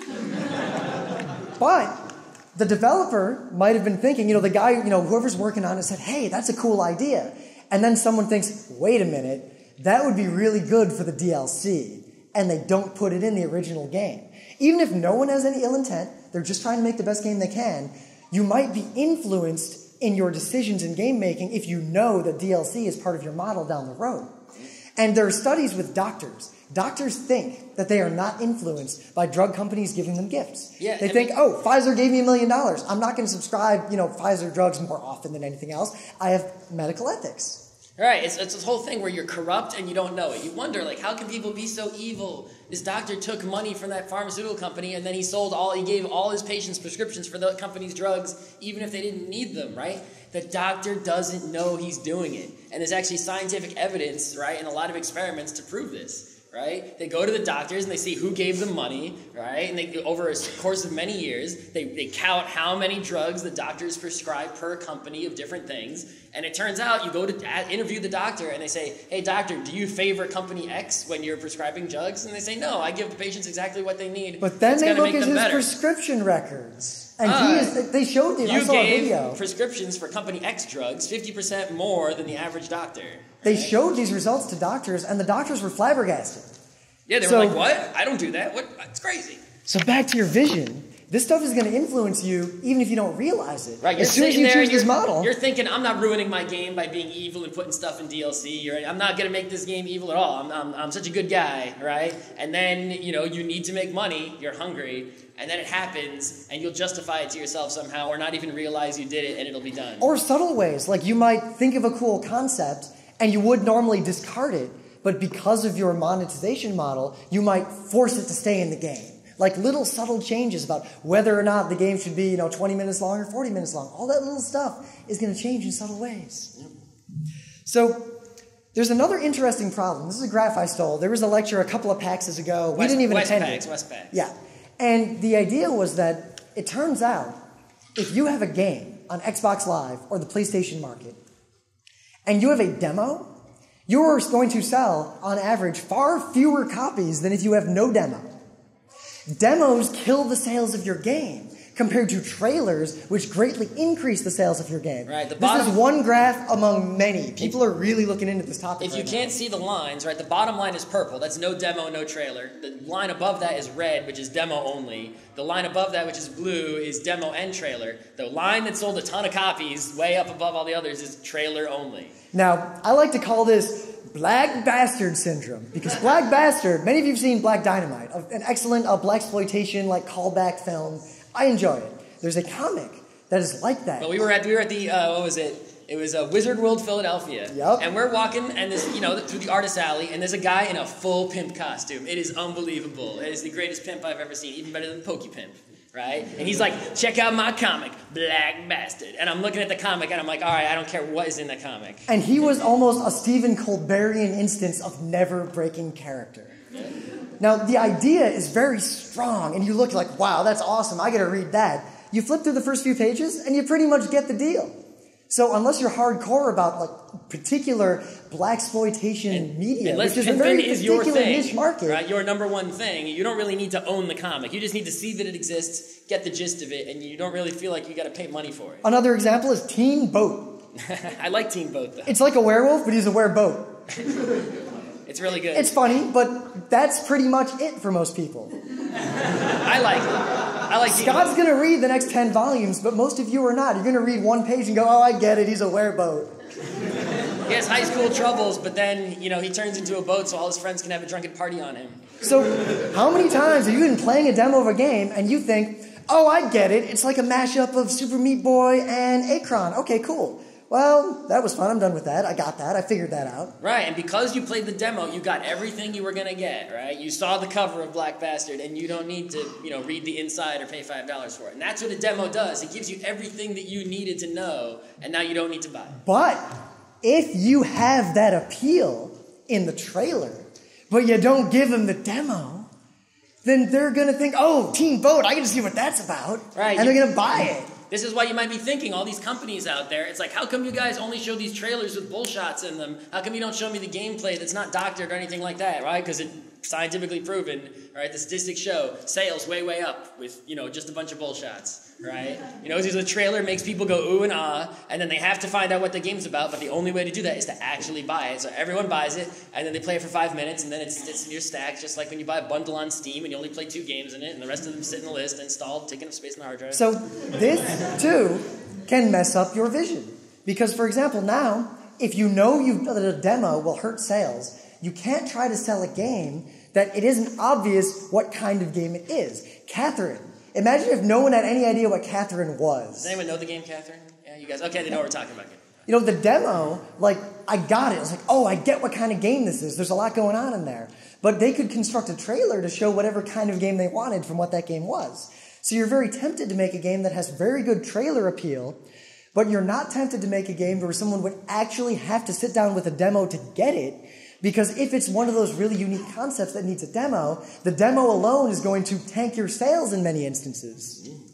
but the developer might have been thinking, you know, the guy, you know, whoever's working on it said, hey, that's a cool idea. And then someone thinks, wait a minute, that would be really good for the DLC. And they don't put it in the original game. Even if no one has any ill intent, they're just trying to make the best game they can, you might be influenced in your decisions in game making if you know that DLC is part of your model down the road. And there are studies with doctors. Doctors think that they are not influenced by drug companies giving them gifts. Yeah, they I think, mean- oh, Pfizer gave me a million dollars. I'm not going to subscribe, you know, Pfizer drugs more often than anything else. I have medical ethics. Right, it's, it's this whole thing where you're corrupt and you don't know it. You wonder, like, how can people be so evil? This doctor took money from that pharmaceutical company and then he sold all, he gave all his patients prescriptions for the company's drugs, even if they didn't need them, right? The doctor doesn't know he's doing it. And there's actually scientific evidence, right, and a lot of experiments to prove this. Right? They go to the doctors and they see who gave them money, right? And they over a course of many years, they, they count how many drugs the doctors prescribe per company of different things. And it turns out you go to interview the doctor and they say, Hey, doctor, do you favor company X when you're prescribing drugs? And they say, No, I give the patients exactly what they need. But then they look at his better." prescription records. And Ah. he is, they showed it. I You saw a gave video. prescriptions for company X drugs 50% more than the average doctor. They showed these results to doctors, and the doctors were flabbergasted. Yeah, they So- were like, What? I don't do that. What? It's crazy. So back to your vision. This stuff is going to influence you even if you don't realize it. Right, you're as soon as you choose this model, You're thinking, I'm not ruining my game by being evil and putting stuff in DLC. You're, I'm not going to make this game evil at all. I'm, I'm, I'm such a good guy, right? And then, you know, you need to make money. You're hungry. And then it happens, and you'll justify it to yourself somehow or not even realize you did it, and it'll be done. or subtle ways, like you might think of a cool concept and you would normally discard it, but because of your monetization model, you might force it to stay in the game. Like little subtle changes about whether or not the game should be, you know, 20 minutes long or 40 minutes long. All that little stuff is going to change in subtle ways. So there's another interesting problem. This is a graph I stole. There was a lecture a couple of PAXs ago. We West- didn't even West attend PAX, it. West PAX. Yeah. And the idea was that it turns out if you have a game on Xbox Live or the PlayStation Market and you have a demo, you're going to sell, on average, far fewer copies than if you have no demo. Demos kill the sales of your game compared to trailers, which greatly increase the sales of your game. Right, the this is one graph among many. People are really looking into this topic. If you right can't see the lines, right, the bottom line is purple. That's no demo, no trailer. The line above that is red, which is demo only. The line above that, which is blue, is demo and trailer. The line that sold a ton of copies, way up above all the others, is trailer only. Now, I like to call this Black Bastard Syndrome because Black Bastard, many of you have seen Black Dynamite, an excellent uh, black exploitation like callback film. I enjoy it. There's a comic that is like that. But we were at we were at the uh, what was it? It was uh, Wizard World Philadelphia. Yep. And we're walking and this you know through the artist alley and there's a guy in a full pimp costume. It is unbelievable. It is the greatest pimp I've ever seen, even better than Pokey Pimp. Right? And he's like, check out my comic, Black Bastard. And I'm looking at the comic and I'm like, all right, I don't care what is in the comic. And he was almost a Stephen Colbertian instance of never breaking character. Now, the idea is very strong, and you look like, wow, that's awesome, I gotta read that. You flip through the first few pages, and you pretty much get the deal. So, unless you're hardcore about like particular black exploitation media, Unless which is a very is your particular thing, niche market, right? Your number one thing. You don't really need to own the comic. You just need to see that it exists, get the gist of it, and you don't really feel like you got to pay money for it. another example is Teen Boat. I like Teen Boat though. It's like a werewolf, but he's a wereboat. It's really good. It's funny, but that's pretty much it for most people. I like it. I like Scott's going to read the next 10 volumes, but most of you are not. You're going to read one page and go, oh, I get it, he's a wereboat. He has high school troubles, but then you know he turns into a boat so all his friends can have a drunken party on him. So, how many times have you been playing a demo of a game and you think, oh, I get it, it's like a mashup of Super Meat Boy and Achron. Okay, cool. Well, that was fun. I'm done with that. I got that. I figured that out. Right, and because you played the demo, you got everything you were gonna get. Right, you saw the cover of Black Bastard, and you don't need to you know read the inside or pay five dollars for it. And that's what a demo does. It gives you everything that you needed to know, and now you don't need to buy. it. But if you have that appeal in the trailer, but you don't give them the demo, then they're gonna think, oh, Teen Boat, I to see what that's about. Right, And you- they're gonna buy it. This is why you might be thinking, all these companies out there, it's like, how come you guys only show these trailers with bullshots in them? How come you don't show me the gameplay that's not doctored or anything like that, right? Because it's scientifically proven, right? The statistics show sales way, way up with, you know, just a bunch of bullshots, right? You know, the trailer makes people go ooh and ah, and then they have to find out what the game's about, but the only way to do that is to actually buy it. So everyone buys it, and then they play it for five minutes, and then it's, it's in your stack, just like when you buy a bundle on Steam and you only play two games in it, and the rest of them sit in the list, installed, taking up space in the hard drive. So this too can mess up your vision. Because for example, now, if you know you've that a demo will hurt sales, you can't try to sell a game that it isn't obvious what kind of game it is. Catherine. Imagine if no one had any idea what Catherine was. Does anyone know the game, Catherine? Yeah, you guys. Okay, they know what we're talking about. You know, the demo, like, I got it. I was like, oh, I get what kind of game this is. There's a lot going on in there. But they could construct a trailer to show whatever kind of game they wanted from what that game was. So you're very tempted to make a game that has very good trailer appeal, but you're not tempted to make a game where someone would actually have to sit down with a demo to get it. Because if it's one of those really unique concepts that needs a demo, the demo alone is going to tank your sales in many instances. Mm-hmm.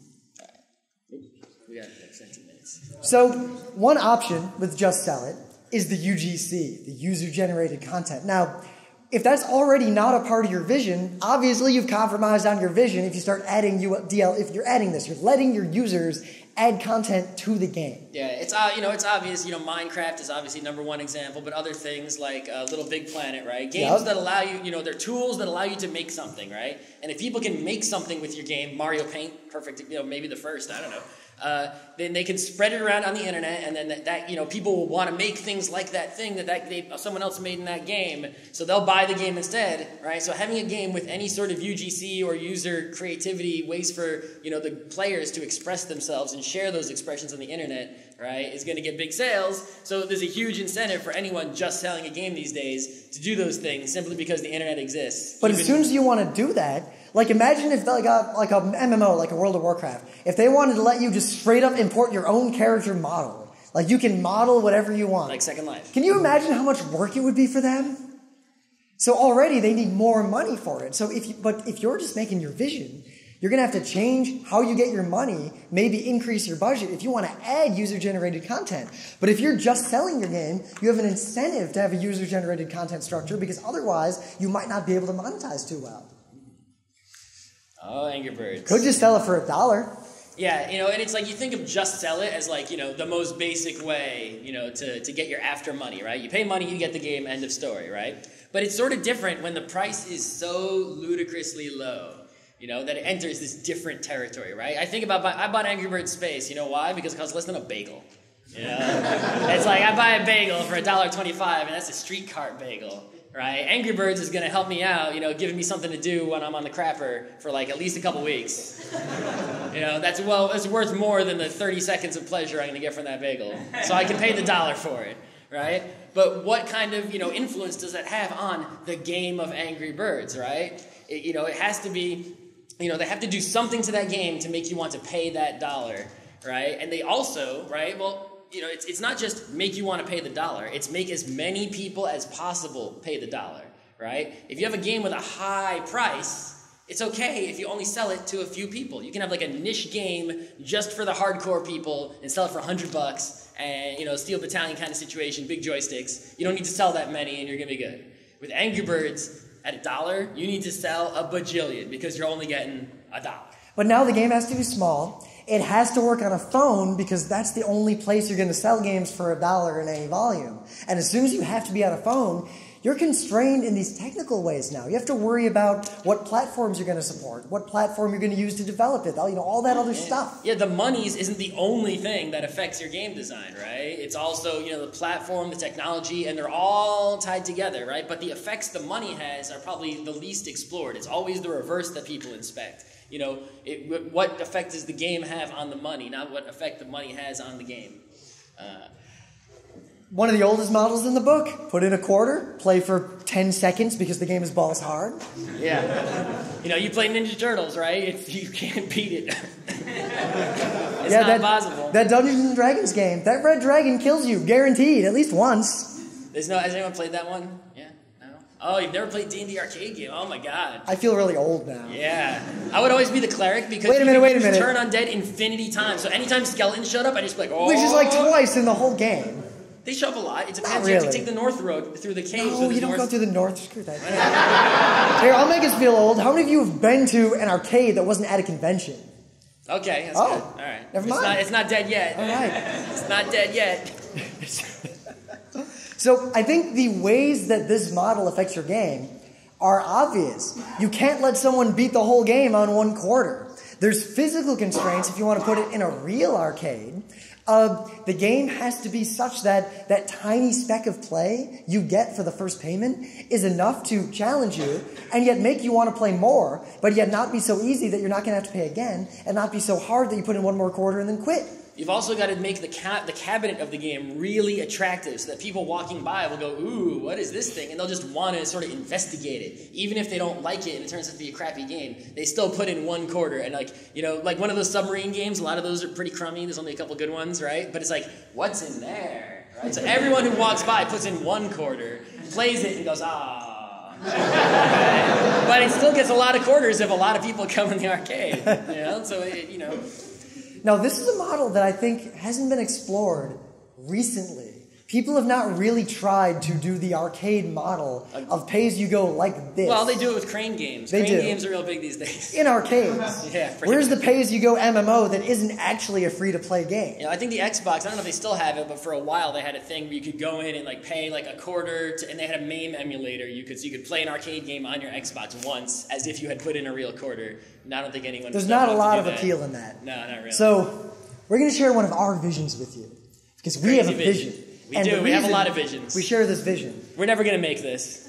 We got like 17 minutes. So, one option with Just Sell It is the UGC, the user generated content. Now, if that's already not a part of your vision, obviously you've compromised on your vision if you start adding UDL, if you're adding this, you're letting your users add content to the game. Yeah, it's uh, you know it's obvious. You know, Minecraft is obviously number one example, but other things like uh, Little Big Planet, right? Games Yep. that allow you, you know, they're tools that allow you to make something, right? And if people can make something with your game, Mario Paint, perfect. You know, maybe the first, I don't know. Uh, then they can spread it around on the internet, and then that, that you know people will want to make things like that thing that, that they, someone else made in that game, so they'll buy the game instead, right? So having a game with any sort of UGC or user creativity, ways for you know the players to express themselves and share those expressions on the internet, right, is going to get big sales. So there's a huge incentive for anyone just selling a game these days to do those things simply because the internet exists. But as soon as you want to do that, like imagine if like a like a MMO, like a World of Warcraft, if they wanted to let you just straight up import your own character model, like you can model whatever you want. like Second Life. Can you imagine how much work it would be for them? So already they need more money for it. So if you, but if you're just making your vision, you're going to have to change how you get your money, maybe increase your budget if you want to add user generated content. But if you're just selling your game, you have an incentive to have a user generated content structure because otherwise you might not be able to monetize too well. Oh, Angry Birds. Could just sell it for a dollar. Yeah, you know, and it's like you think of just sell it as like, you know, the most basic way, you know, to, to get your after money, right? You pay money, you get the game, end of story, right? But it's sort of different when the price is so ludicrously low, you know, that it enters this different territory, right? I think about, buy- I bought Angry Birds Space, you know why? Because it costs less than a bagel. You know? it's like I buy a bagel for $1.25 and that's a street cart bagel, right? Angry Birds is going to help me out, you know, giving me something to do when I'm on the crapper for like at least a couple weeks. You know, that's well, it's worth more than the 30 seconds of pleasure I'm going to get from that bagel. So I can pay the dollar for it, right? But what kind of, you know, influence does that have on the game of Angry Birds, right? It, you know, it has to be, you know, they have to do something to that game to make you want to pay that dollar, right? And they also, right? Well, you know, it's, it's not just make you want to pay the dollar, it's make as many people as possible pay the dollar, right? If you have a game with a high price, it's okay if you only sell it to a few people. You can have like a niche game just for the hardcore people and sell it for 100 bucks and, you know, Steel Battalion kind of situation, big joysticks. You don't need to sell that many and you're going to be good. With Angry Birds, at a dollar, you need to sell a bajillion because you're only getting a dollar. But now the game has to be small. It has to work on a phone because that's the only place you're going to sell games for a dollar in any volume. And as soon as you have to be on a phone, you're constrained in these technical ways now. You have to worry about what platforms you're going to support, what platform you're going to use to develop it, all- you know, all that other stuff. Yeah, the monies isn't the only thing that affects your game design, right? It's also, you know, the platform, the technology, and they're all tied together, right? But the effects the money has are probably the least explored. It's always the reverse that people inspect. You know, it, what effect does the game have on the money, not what effect the money has on the game. Uh, One of the oldest models in the book, put in a quarter, play for 10 seconds because the game is balls hard. yeah. you know, you play Ninja Turtles, right? It's, you can't beat it. it's yeah, not that, possible. that Dungeons and Dragons game, that red dragon kills you, guaranteed, at least once. There's no, has anyone played that one? Oh, you've never played D and D arcade game? Oh my god. I feel really old now. Yeah, I would always be the cleric because Wait a minute, wait a minute. turn undead infinity times. So anytime skeletons showed up, I just be like, oh. Which is like oh. twice in the whole game. They show up a lot. It depends. Not You have to take the north road through the caves. No, you don't north... go through the north. Screw that. Here, I'll make us feel old. How many of you have been to an arcade that wasn't at a convention? Okay, that's Oh, good. All right. never It's mind. not, it's not dead yet. All right. It's not dead yet. So I think the ways that this model affects your game are obvious. You can't let someone beat the whole game on one quarter. There's physical constraints if you want to put it in a real arcade. Uh, the game has to be such that that tiny speck of play you get for the first payment is enough to challenge you and yet make you want to play more, but yet not be so easy that you're not going to have to pay again, and not be so hard that you put in one more quarter and then quit. You've also got to make the ca- the cabinet of the game really attractive, so that people walking by will go, "Ooh, what is this thing?" and they'll just want to sort of investigate it, even if they don't like it and it turns out to be a crappy game. They still put in one quarter, and like you know, like one of those submarine games. A lot of those are pretty crummy. There's only a couple good ones, right? But it's like, what's in there? Right? So everyone who walks by puts in one quarter, plays it, and goes, "Ah." but it still gets a lot of quarters if a lot of people come in the arcade. You know, so it, you know. Now, this is a model that I think hasn't been explored recently. People have not really tried to do the arcade model of pay as you go like this. Well, they do it with crane games. They crane do. games are real big these days. in arcades. Yeah, Where's the pay as you go MMO that isn't actually a free to play game? You know, I think the Xbox. I don't know if they still have it, but for a while they had a thing where you could go in and like pay like a quarter, to, and they had a MAME emulator. You could so you could play an arcade game on your Xbox once, as if you had put in a real quarter. And I don't think anyone. There's not a lot of that. appeal in that. No, not really. So, we're going to share one of our visions with you. Because we have a vision. vision. We And do. We have a lot of visions. We share this vision. We're never gonna make this.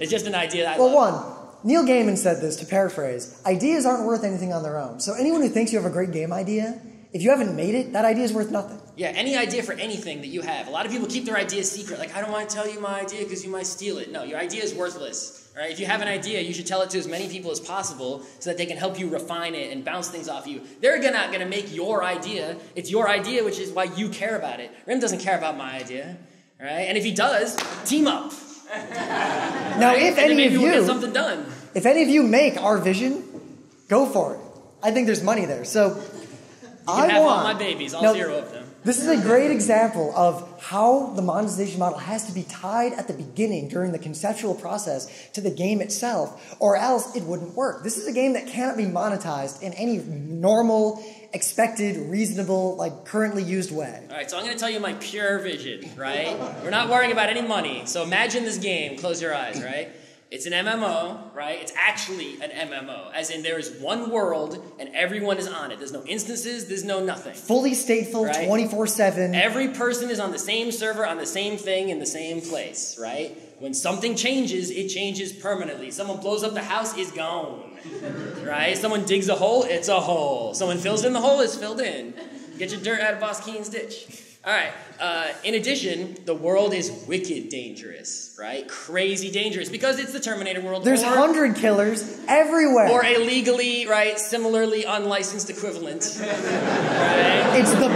It's just an idea. I Well, love. one, Neil Gaiman said this to paraphrase ideas aren't worth anything on their own. So, anyone who thinks you have a great game idea, if you haven't made it, that idea is worth nothing. Yeah, any idea for anything that you have. A lot of people keep their ideas secret. Like, I don't want to tell you my idea because you might steal it. No, your idea is worthless. All right? If you have an idea, you should tell it to as many people as possible so that they can help you refine it and bounce things off you. They're not going to make your idea. It's your idea, which is why you care about it. Rym doesn't care about my idea. All right? And if he does, team up. Now, right? if and any of you, something done. if any of you make our vision, go for it. I think there's money there. So, You I have want all my babies, all Now, zero of them. This is a great example of how the monetization model has to be tied at the beginning during the conceptual process to the game itself, or else it wouldn't work. This is a game that cannot be monetized in any normal, expected, reasonable, like currently used way. All right, so I'm going to tell you my pure vision, right? We're not worrying about any money. So imagine this game. Close your eyes, right? It's an MMO, right? It's actually an MMO, as in there is one world and everyone is on it. There's no instances, there's no nothing. Fully stateful, Right. 24 7. Every person is on the same server, on the same thing, in the same place, right? When something changes, it changes permanently. Someone blows up the house, it's gone, right? Someone digs a hole, it's a hole. Someone fills in the hole, it's filled in. Get your dirt out of Boss Keen's ditch. All right. Uh, in addition, the world is wicked dangerous, right? Crazy dangerous because it's the Terminator world. There's or, hundred killers everywhere. or a legally, right, similarly unlicensed equivalent, right? it's the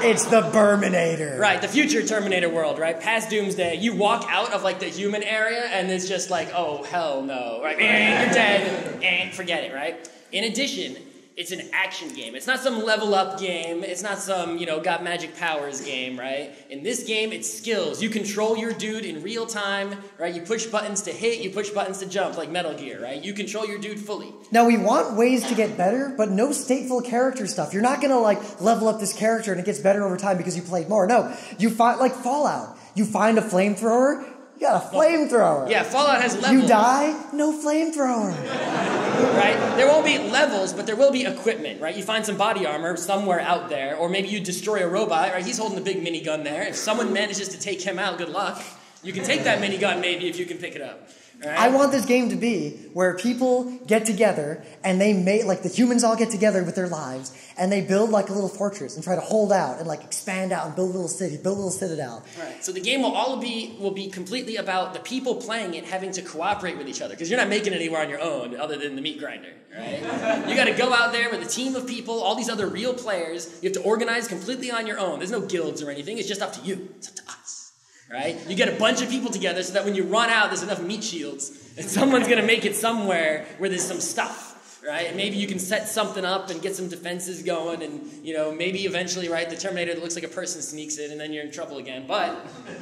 it's the Berminator. Right, the future Terminator world, right? Past Doomsday, you walk out of like the human area and it's just like, oh hell no, right? Eh, you're dead, and forget it, right? In addition, it's an action game. It's not some level up game. It's not some, you know, got magic powers game, right? In this game, it's skills. You control your dude in real time, right? You push buttons to hit, you push buttons to jump, like Metal Gear, right? You control your dude fully. Now we want ways to get better, but no stateful character stuff. You're not gonna like level up this character and it gets better over time because you played more. No, you find like Fallout. You find a flamethrower, you got a flamethrower. Yeah, Fallout has levels. You die, no flamethrower. right? There won't be levels, but there will be equipment, right? You find some body armor somewhere out there, or maybe you destroy a robot, right? He's holding a big minigun there. If someone manages to take him out, good luck. You can take that minigun maybe if you can pick it up. I want this game to be where people get together and they make like the humans all get together with their lives and they build like a little fortress and try to hold out and like expand out and build a little city, build a little citadel. Right. So the game will all be will be completely about the people playing it having to cooperate with each other because you're not making it anywhere on your own other than the meat grinder, right? you got to go out there with a team of people, all these other real players. You have to organize completely on your own. There's no guilds or anything. It's just up to you. It's up to us. Right? You get a bunch of people together so that when you run out, there's enough meat shields, and someone's gonna make it somewhere where there's some stuff, right? And maybe you can set something up and get some defenses going, and you know maybe eventually, right, the Terminator that looks like a person sneaks in, and then you're in trouble again. But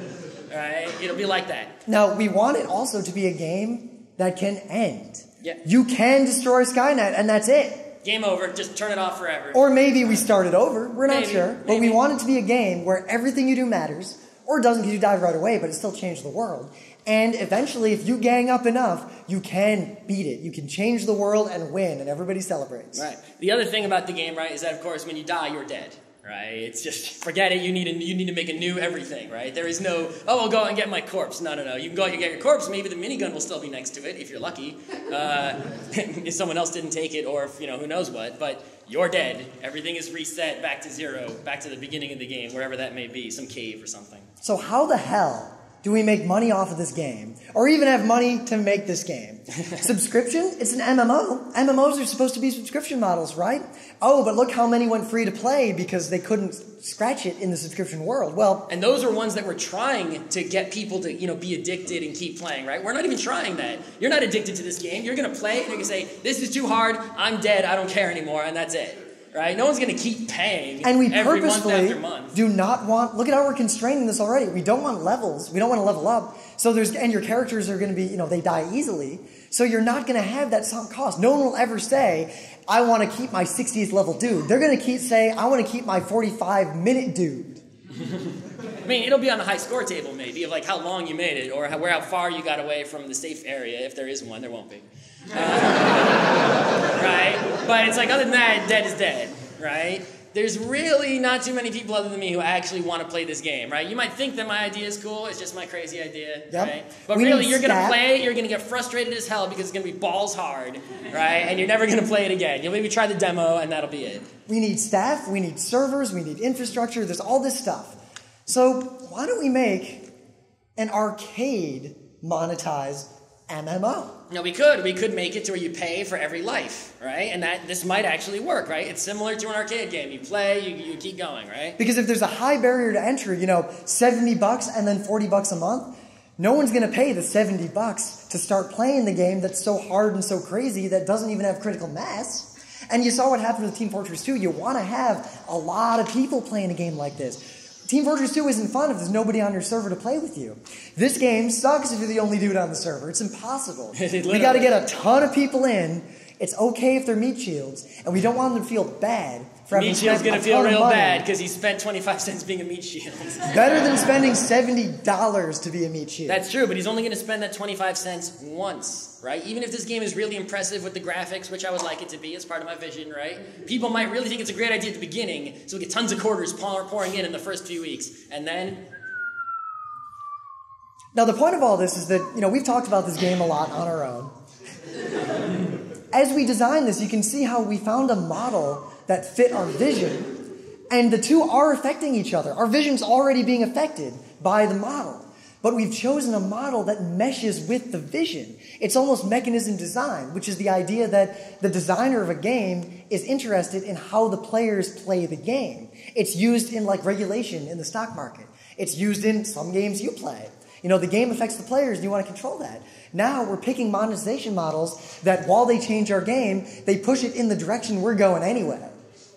right, it'll be like that. Now, we want it also to be a game that can end. Yeah. You can destroy Skynet, and that's it. Game over. Just turn it off forever. Or maybe we start it over. We're not Maybe, sure. But we want it to be a game where everything you do matters, or it doesn't because you die right away, but it still changed the world. And eventually, if you gang up enough, you can beat it. You can change the world and win, and everybody celebrates. Right. The other thing about the game, right, is that of course when you die, you're dead. Right. It's just forget it. You need a, you need to make a new everything. Right. There is no oh I'll go out and get my corpse. No no no. You can go out and get your corpse. Maybe the minigun will still be next to it if you're lucky. Uh, if someone else didn't take it or if you know who knows what. But you're dead. Everything is reset back to zero, back to the beginning of the game, wherever that may be, some cave or something. So, how the hell do we make money off of this game? Or even have money to make this game? subscription? It's an MMO. MMOs are supposed to be subscription models, right? Oh, but look how many went free to play because they couldn't scratch it in the subscription world. Well, And those are ones that we're trying to get people to, you know, be addicted and keep playing, right? We're not even trying that. You're not addicted to this game. You're going to play it and you're going to say, this is too hard. I'm dead. I don't care anymore. And that's it, right? No one's going to keep paying and we every month purposefully after month. do not want, look at how we're constraining this already. We don't want levels. We don't want to level up. So there's, and your characters are going to be, you know, they die easily. So you're not going to have that sunk cost. No one will ever say, I want to keep my 60th level dude. They're going to keep say, I want to keep my 45 minute dude. I mean, it'll be on the high score table maybe of like how long you made it or how, where how far you got away from the safe area. If there is one, there won't be. Uh, right? But it's like other than that, dead is dead, right? There's really not too many people other than me who actually want to play this game, right? You might think that my idea is cool, it's just my crazy idea, Yep. right? But We really, you're gonna stat. play, you're gonna get frustrated as hell because it's gonna be balls hard, right? And you're never gonna play it again. You'll maybe try the demo and that'll be it. We need staff, we need servers, we need infrastructure, there's all this stuff. So why don't we make an arcade monetized MMO? No, we could. We could make it to where you pay for every life, right? And that this might actually work, right? It's similar to an arcade game. You play, you, you keep going, right? Because if there's a high barrier to entry, you know, 70 bucks and then 40 bucks a month, no one's going to pay the 70 bucks to start playing the game that's so hard and so crazy that doesn't even have critical mass. And you saw what happened with Team Fortress 2. You want to have a lot of people playing a game like this. Team Fortress 2 isn't fun if there's nobody on your server to play with you. This game sucks if you're the only dude on the server. It's impossible. we got to get a ton of people in. It's okay if they're meat shields, and we don't want them to feel bad for having Meat Shield's gonna feel real money. bad because he spent 25 cents being a meat shield. Better than spending $70 to be a meat shield. That's true, but he's only gonna spend that 25 cents once, right? Even if this game is really impressive with the graphics, which I would like it to be as part of my vision, right? People might really think it's a great idea at the beginning, so we get tons of quarters pour- pouring in in the first few weeks, and then Now, the point of all this is that, you know, we've talked about this game a lot on our own. As we designed this, you can see how we found a model that fit our vision, and the two are affecting each other. Our vision's already being affected by the model. But we've chosen a model that meshes with the vision. It's almost mechanism design, which is the idea that the designer of a game is interested in how the players play the game. It's used in like regulation in the stock market. It's used in some games you play. You know, the game affects the players and you want to control that. Now we're picking monetization models that while they change our game, they push it in the direction we're going anyway.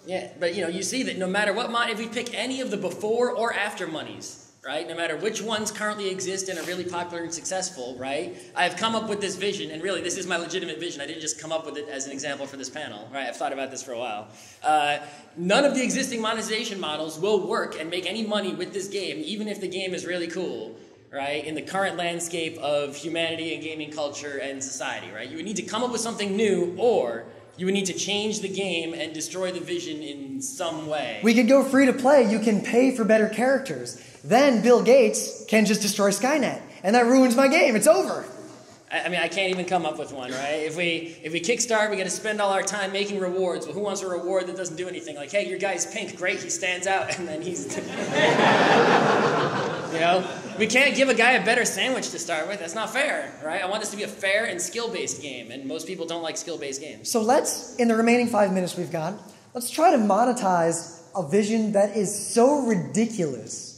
Yeah, but you know, you see that no matter what mon- if we pick any of the before or after monies, right? No matter which ones currently exist and are really popular and successful, right? I've come up with this vision, and really, this is my legitimate vision. I didn't just come up with it as an example for this panel, right? I've thought about this for a while. Uh, none of the existing monetization models will work and make any money with this game, even if the game is really cool. Right, in the current landscape of humanity and gaming culture and society, right? You would need to come up with something new, or you would need to change the game and destroy the vision in some way. We could go free to play, you can pay for better characters. Then Bill Gates can just destroy Skynet. And that ruins my game. It's over. I mean, I can't even come up with one, right? If we if we kickstart, we got to spend all our time making rewards. Well, who wants a reward that doesn't do anything? Like, hey, your guy's pink, great, he stands out, and then he's, you know, we can't give a guy a better sandwich to start with. That's not fair, right? I want this to be a fair and skill-based game, and most people don't like skill-based games. So let's, in the remaining five minutes we've got, let's try to monetize a vision that is so ridiculous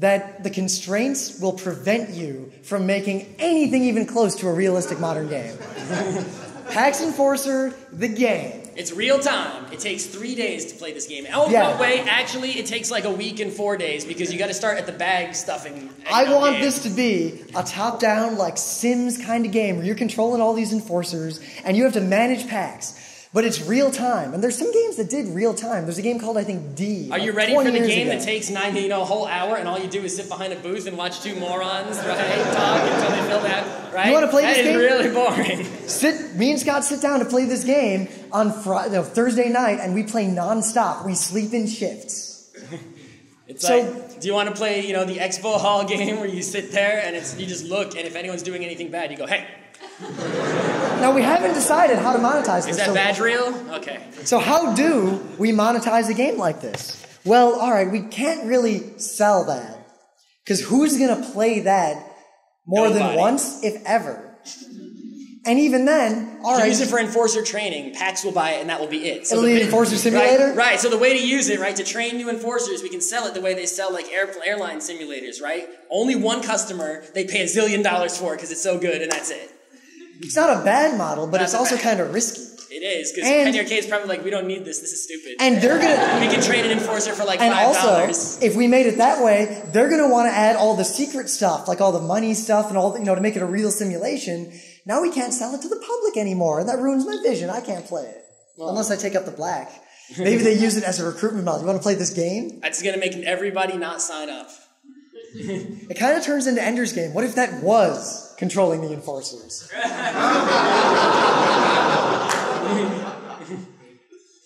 that the constraints will prevent you from making anything even close to a realistic modern game. PAX Enforcer, the game. It's real time. It takes three days to play this game. Oh Yeah. no, wait. Actually, it takes like a week and four days because you got to start at the bag stuffing. I want game. this to be a top down, like Sims kind of game where you're controlling all these enforcers and you have to manage PAX. But it's real time. And there's some games that did real time. There's a game called, I think, D. Are you ready for the game ago. that takes 90, you know, a whole hour and all you do is sit behind a booth and watch two morons, right? Talk until they fill that, right? You wanna play That this is game? really boring. Sit, me and Scott sit down to play this game on Friday, no, Thursday night, and we play nonstop. We sleep in shifts. It's So- like, do you want to play, you know, the Expo Hall game where you sit there and it's you just look and if anyone's doing anything bad, you go, hey, Now we haven't decided how to monetize this. is that so, badge real? Okay. so how do we monetize a game like this? Well, all right, we can't really sell that because who's gonna play that more than once, if ever? And even then, all If use it for enforcer training, PAX will buy it and that will be it. So It'll be Enforcer Simulator? Right, right, so the way to use it, right, to train new enforcers, we can sell it the way they sell like air, airline simulators, right? Only one customer, they pay a zillion dollars for it because it's so good and that's it. It's not a bad model, but Not it's also bad- kind of risky. It is, because And- Penny Arcade's probably like, we don't need this, this is stupid. And they're gonna, we can train an enforcer for like And five also, dollars. if we made it that way, they're going to want to add all the secret stuff, like all the money stuff and all, the, you know, to make it a real simulation. Now we can't sell it to the public anymore, and that ruins my vision. I can't play it unless I take up the black. Maybe they use it as a recruitment model. You want to play this game? That's gonna make everybody not sign up. It kind of turns into Ender's Game. What if that was controlling the enforcers?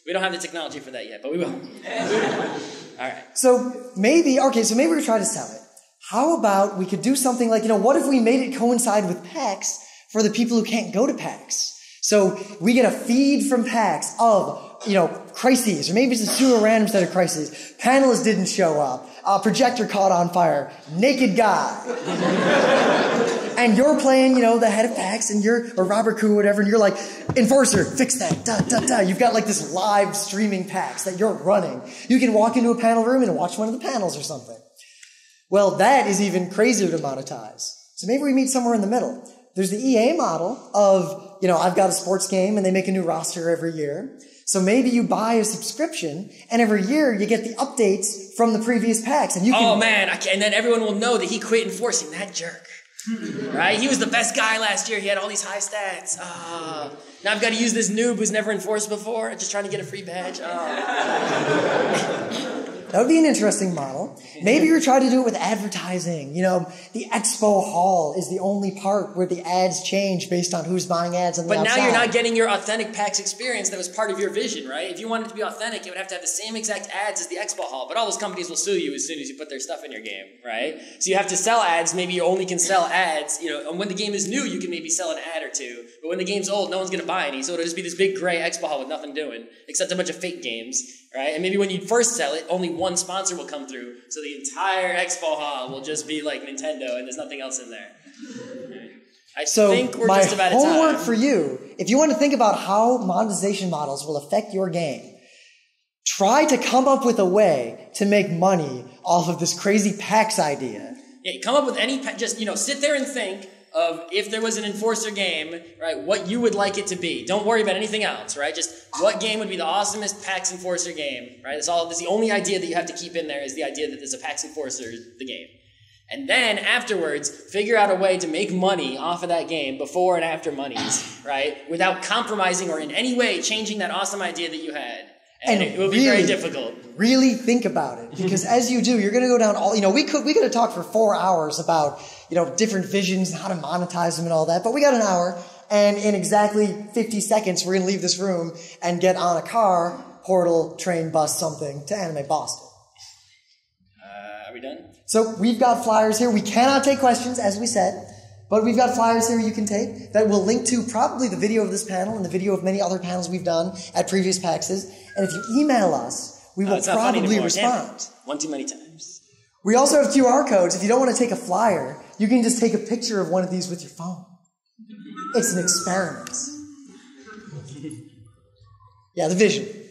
We don't have the technology for that yet, but we will. All right. So maybe, okay, so maybe we try to sell it. How about we could do something like, you know, what if we made it coincide with PAX for the people who can't go to PAX? So we get a feed from PAX of, you know, crises, or maybe it's a super random set of crises. Panelists didn't show up. A projector caught on fire. Naked guy. and you're playing, you know, the head of PAX, and you're, or Robert Khoo, whatever, and you're like, Enforcer, fix that, da, da, da. You've got like this live streaming PAX that you're running. You can walk into a panel room and watch one of the panels or something. Well, that is even crazier to monetize. So maybe we meet somewhere in the middle. There's the EA model of, you know, I've got a sports game and they make a new roster every year. So maybe you buy a subscription and every year you get the updates from the previous PAX and you can Oh man, and then everyone will know that he quit enforcing that jerk. right? He was the best guy last year. He had all these high stats. Ah, now I've got to use this noob who's never enforced before, just trying to get a free badge. Ah. That would be an interesting model. Maybe you're trying to do it with advertising. You know, the expo hall is the only part where the ads change based on who's buying ads on the But now you're not getting your authentic PAX experience that was part of your vision, right? If you wanted to be authentic, it would have to have the same exact ads as the Expo Hall. But all those companies will sue you as soon as you put their stuff in your game, right? So you have to sell ads. Maybe you only can sell ads, you know, and when the game is new, you can maybe sell an ad or two. But when the game's old, no one's going to buy any. So it'll just be this big gray Expo Hall with nothing doing, except a bunch of fake games, right? And maybe when you first sell it, only one sponsor will come through. So the entire Expo Hall will just be like Nintendo and there's nothing else in there. I So think we're my just about homework for you, if you want to think about how monetization models will affect your game, try to come up with a way to make money off of this crazy PAX idea. Yeah, come up with any, just, you know, sit there and think of if there was an enforcer game, right, what you would like it to be. Don't worry about anything else, right? Just what game would be the awesomest PAX Enforcer game, right? That's all, that's the only idea that you have to keep in there is the idea that there's a PAX Enforcer, the game. And then afterwards, figure out a way to make money off of that game before and after monies, right? Without compromising or in any way changing that awesome idea that you had. And, And it will be very difficult. Really think about it, because as you do, you're going to go down all. You know, we could we could have talked for four hours about you know different visions and how to monetize them and all that, but we got an hour, and in exactly 50 seconds, we're going to leave this room and get on a car, portal, train, bus, something to Anime Boston. Uh, are we done? So we've got flyers here. We cannot take questions, as we said, but we've got flyers here you can take that will link to probably the video of this panel and the video of many other panels we've done at previous PAXs. And if you email us, we Oh, will probably anymore. Damn it. respond. One too many times. We also have QR codes. If you don't want to take a flyer, you can just take a picture of one of these with your phone. It's an experiment. Yeah, the vision.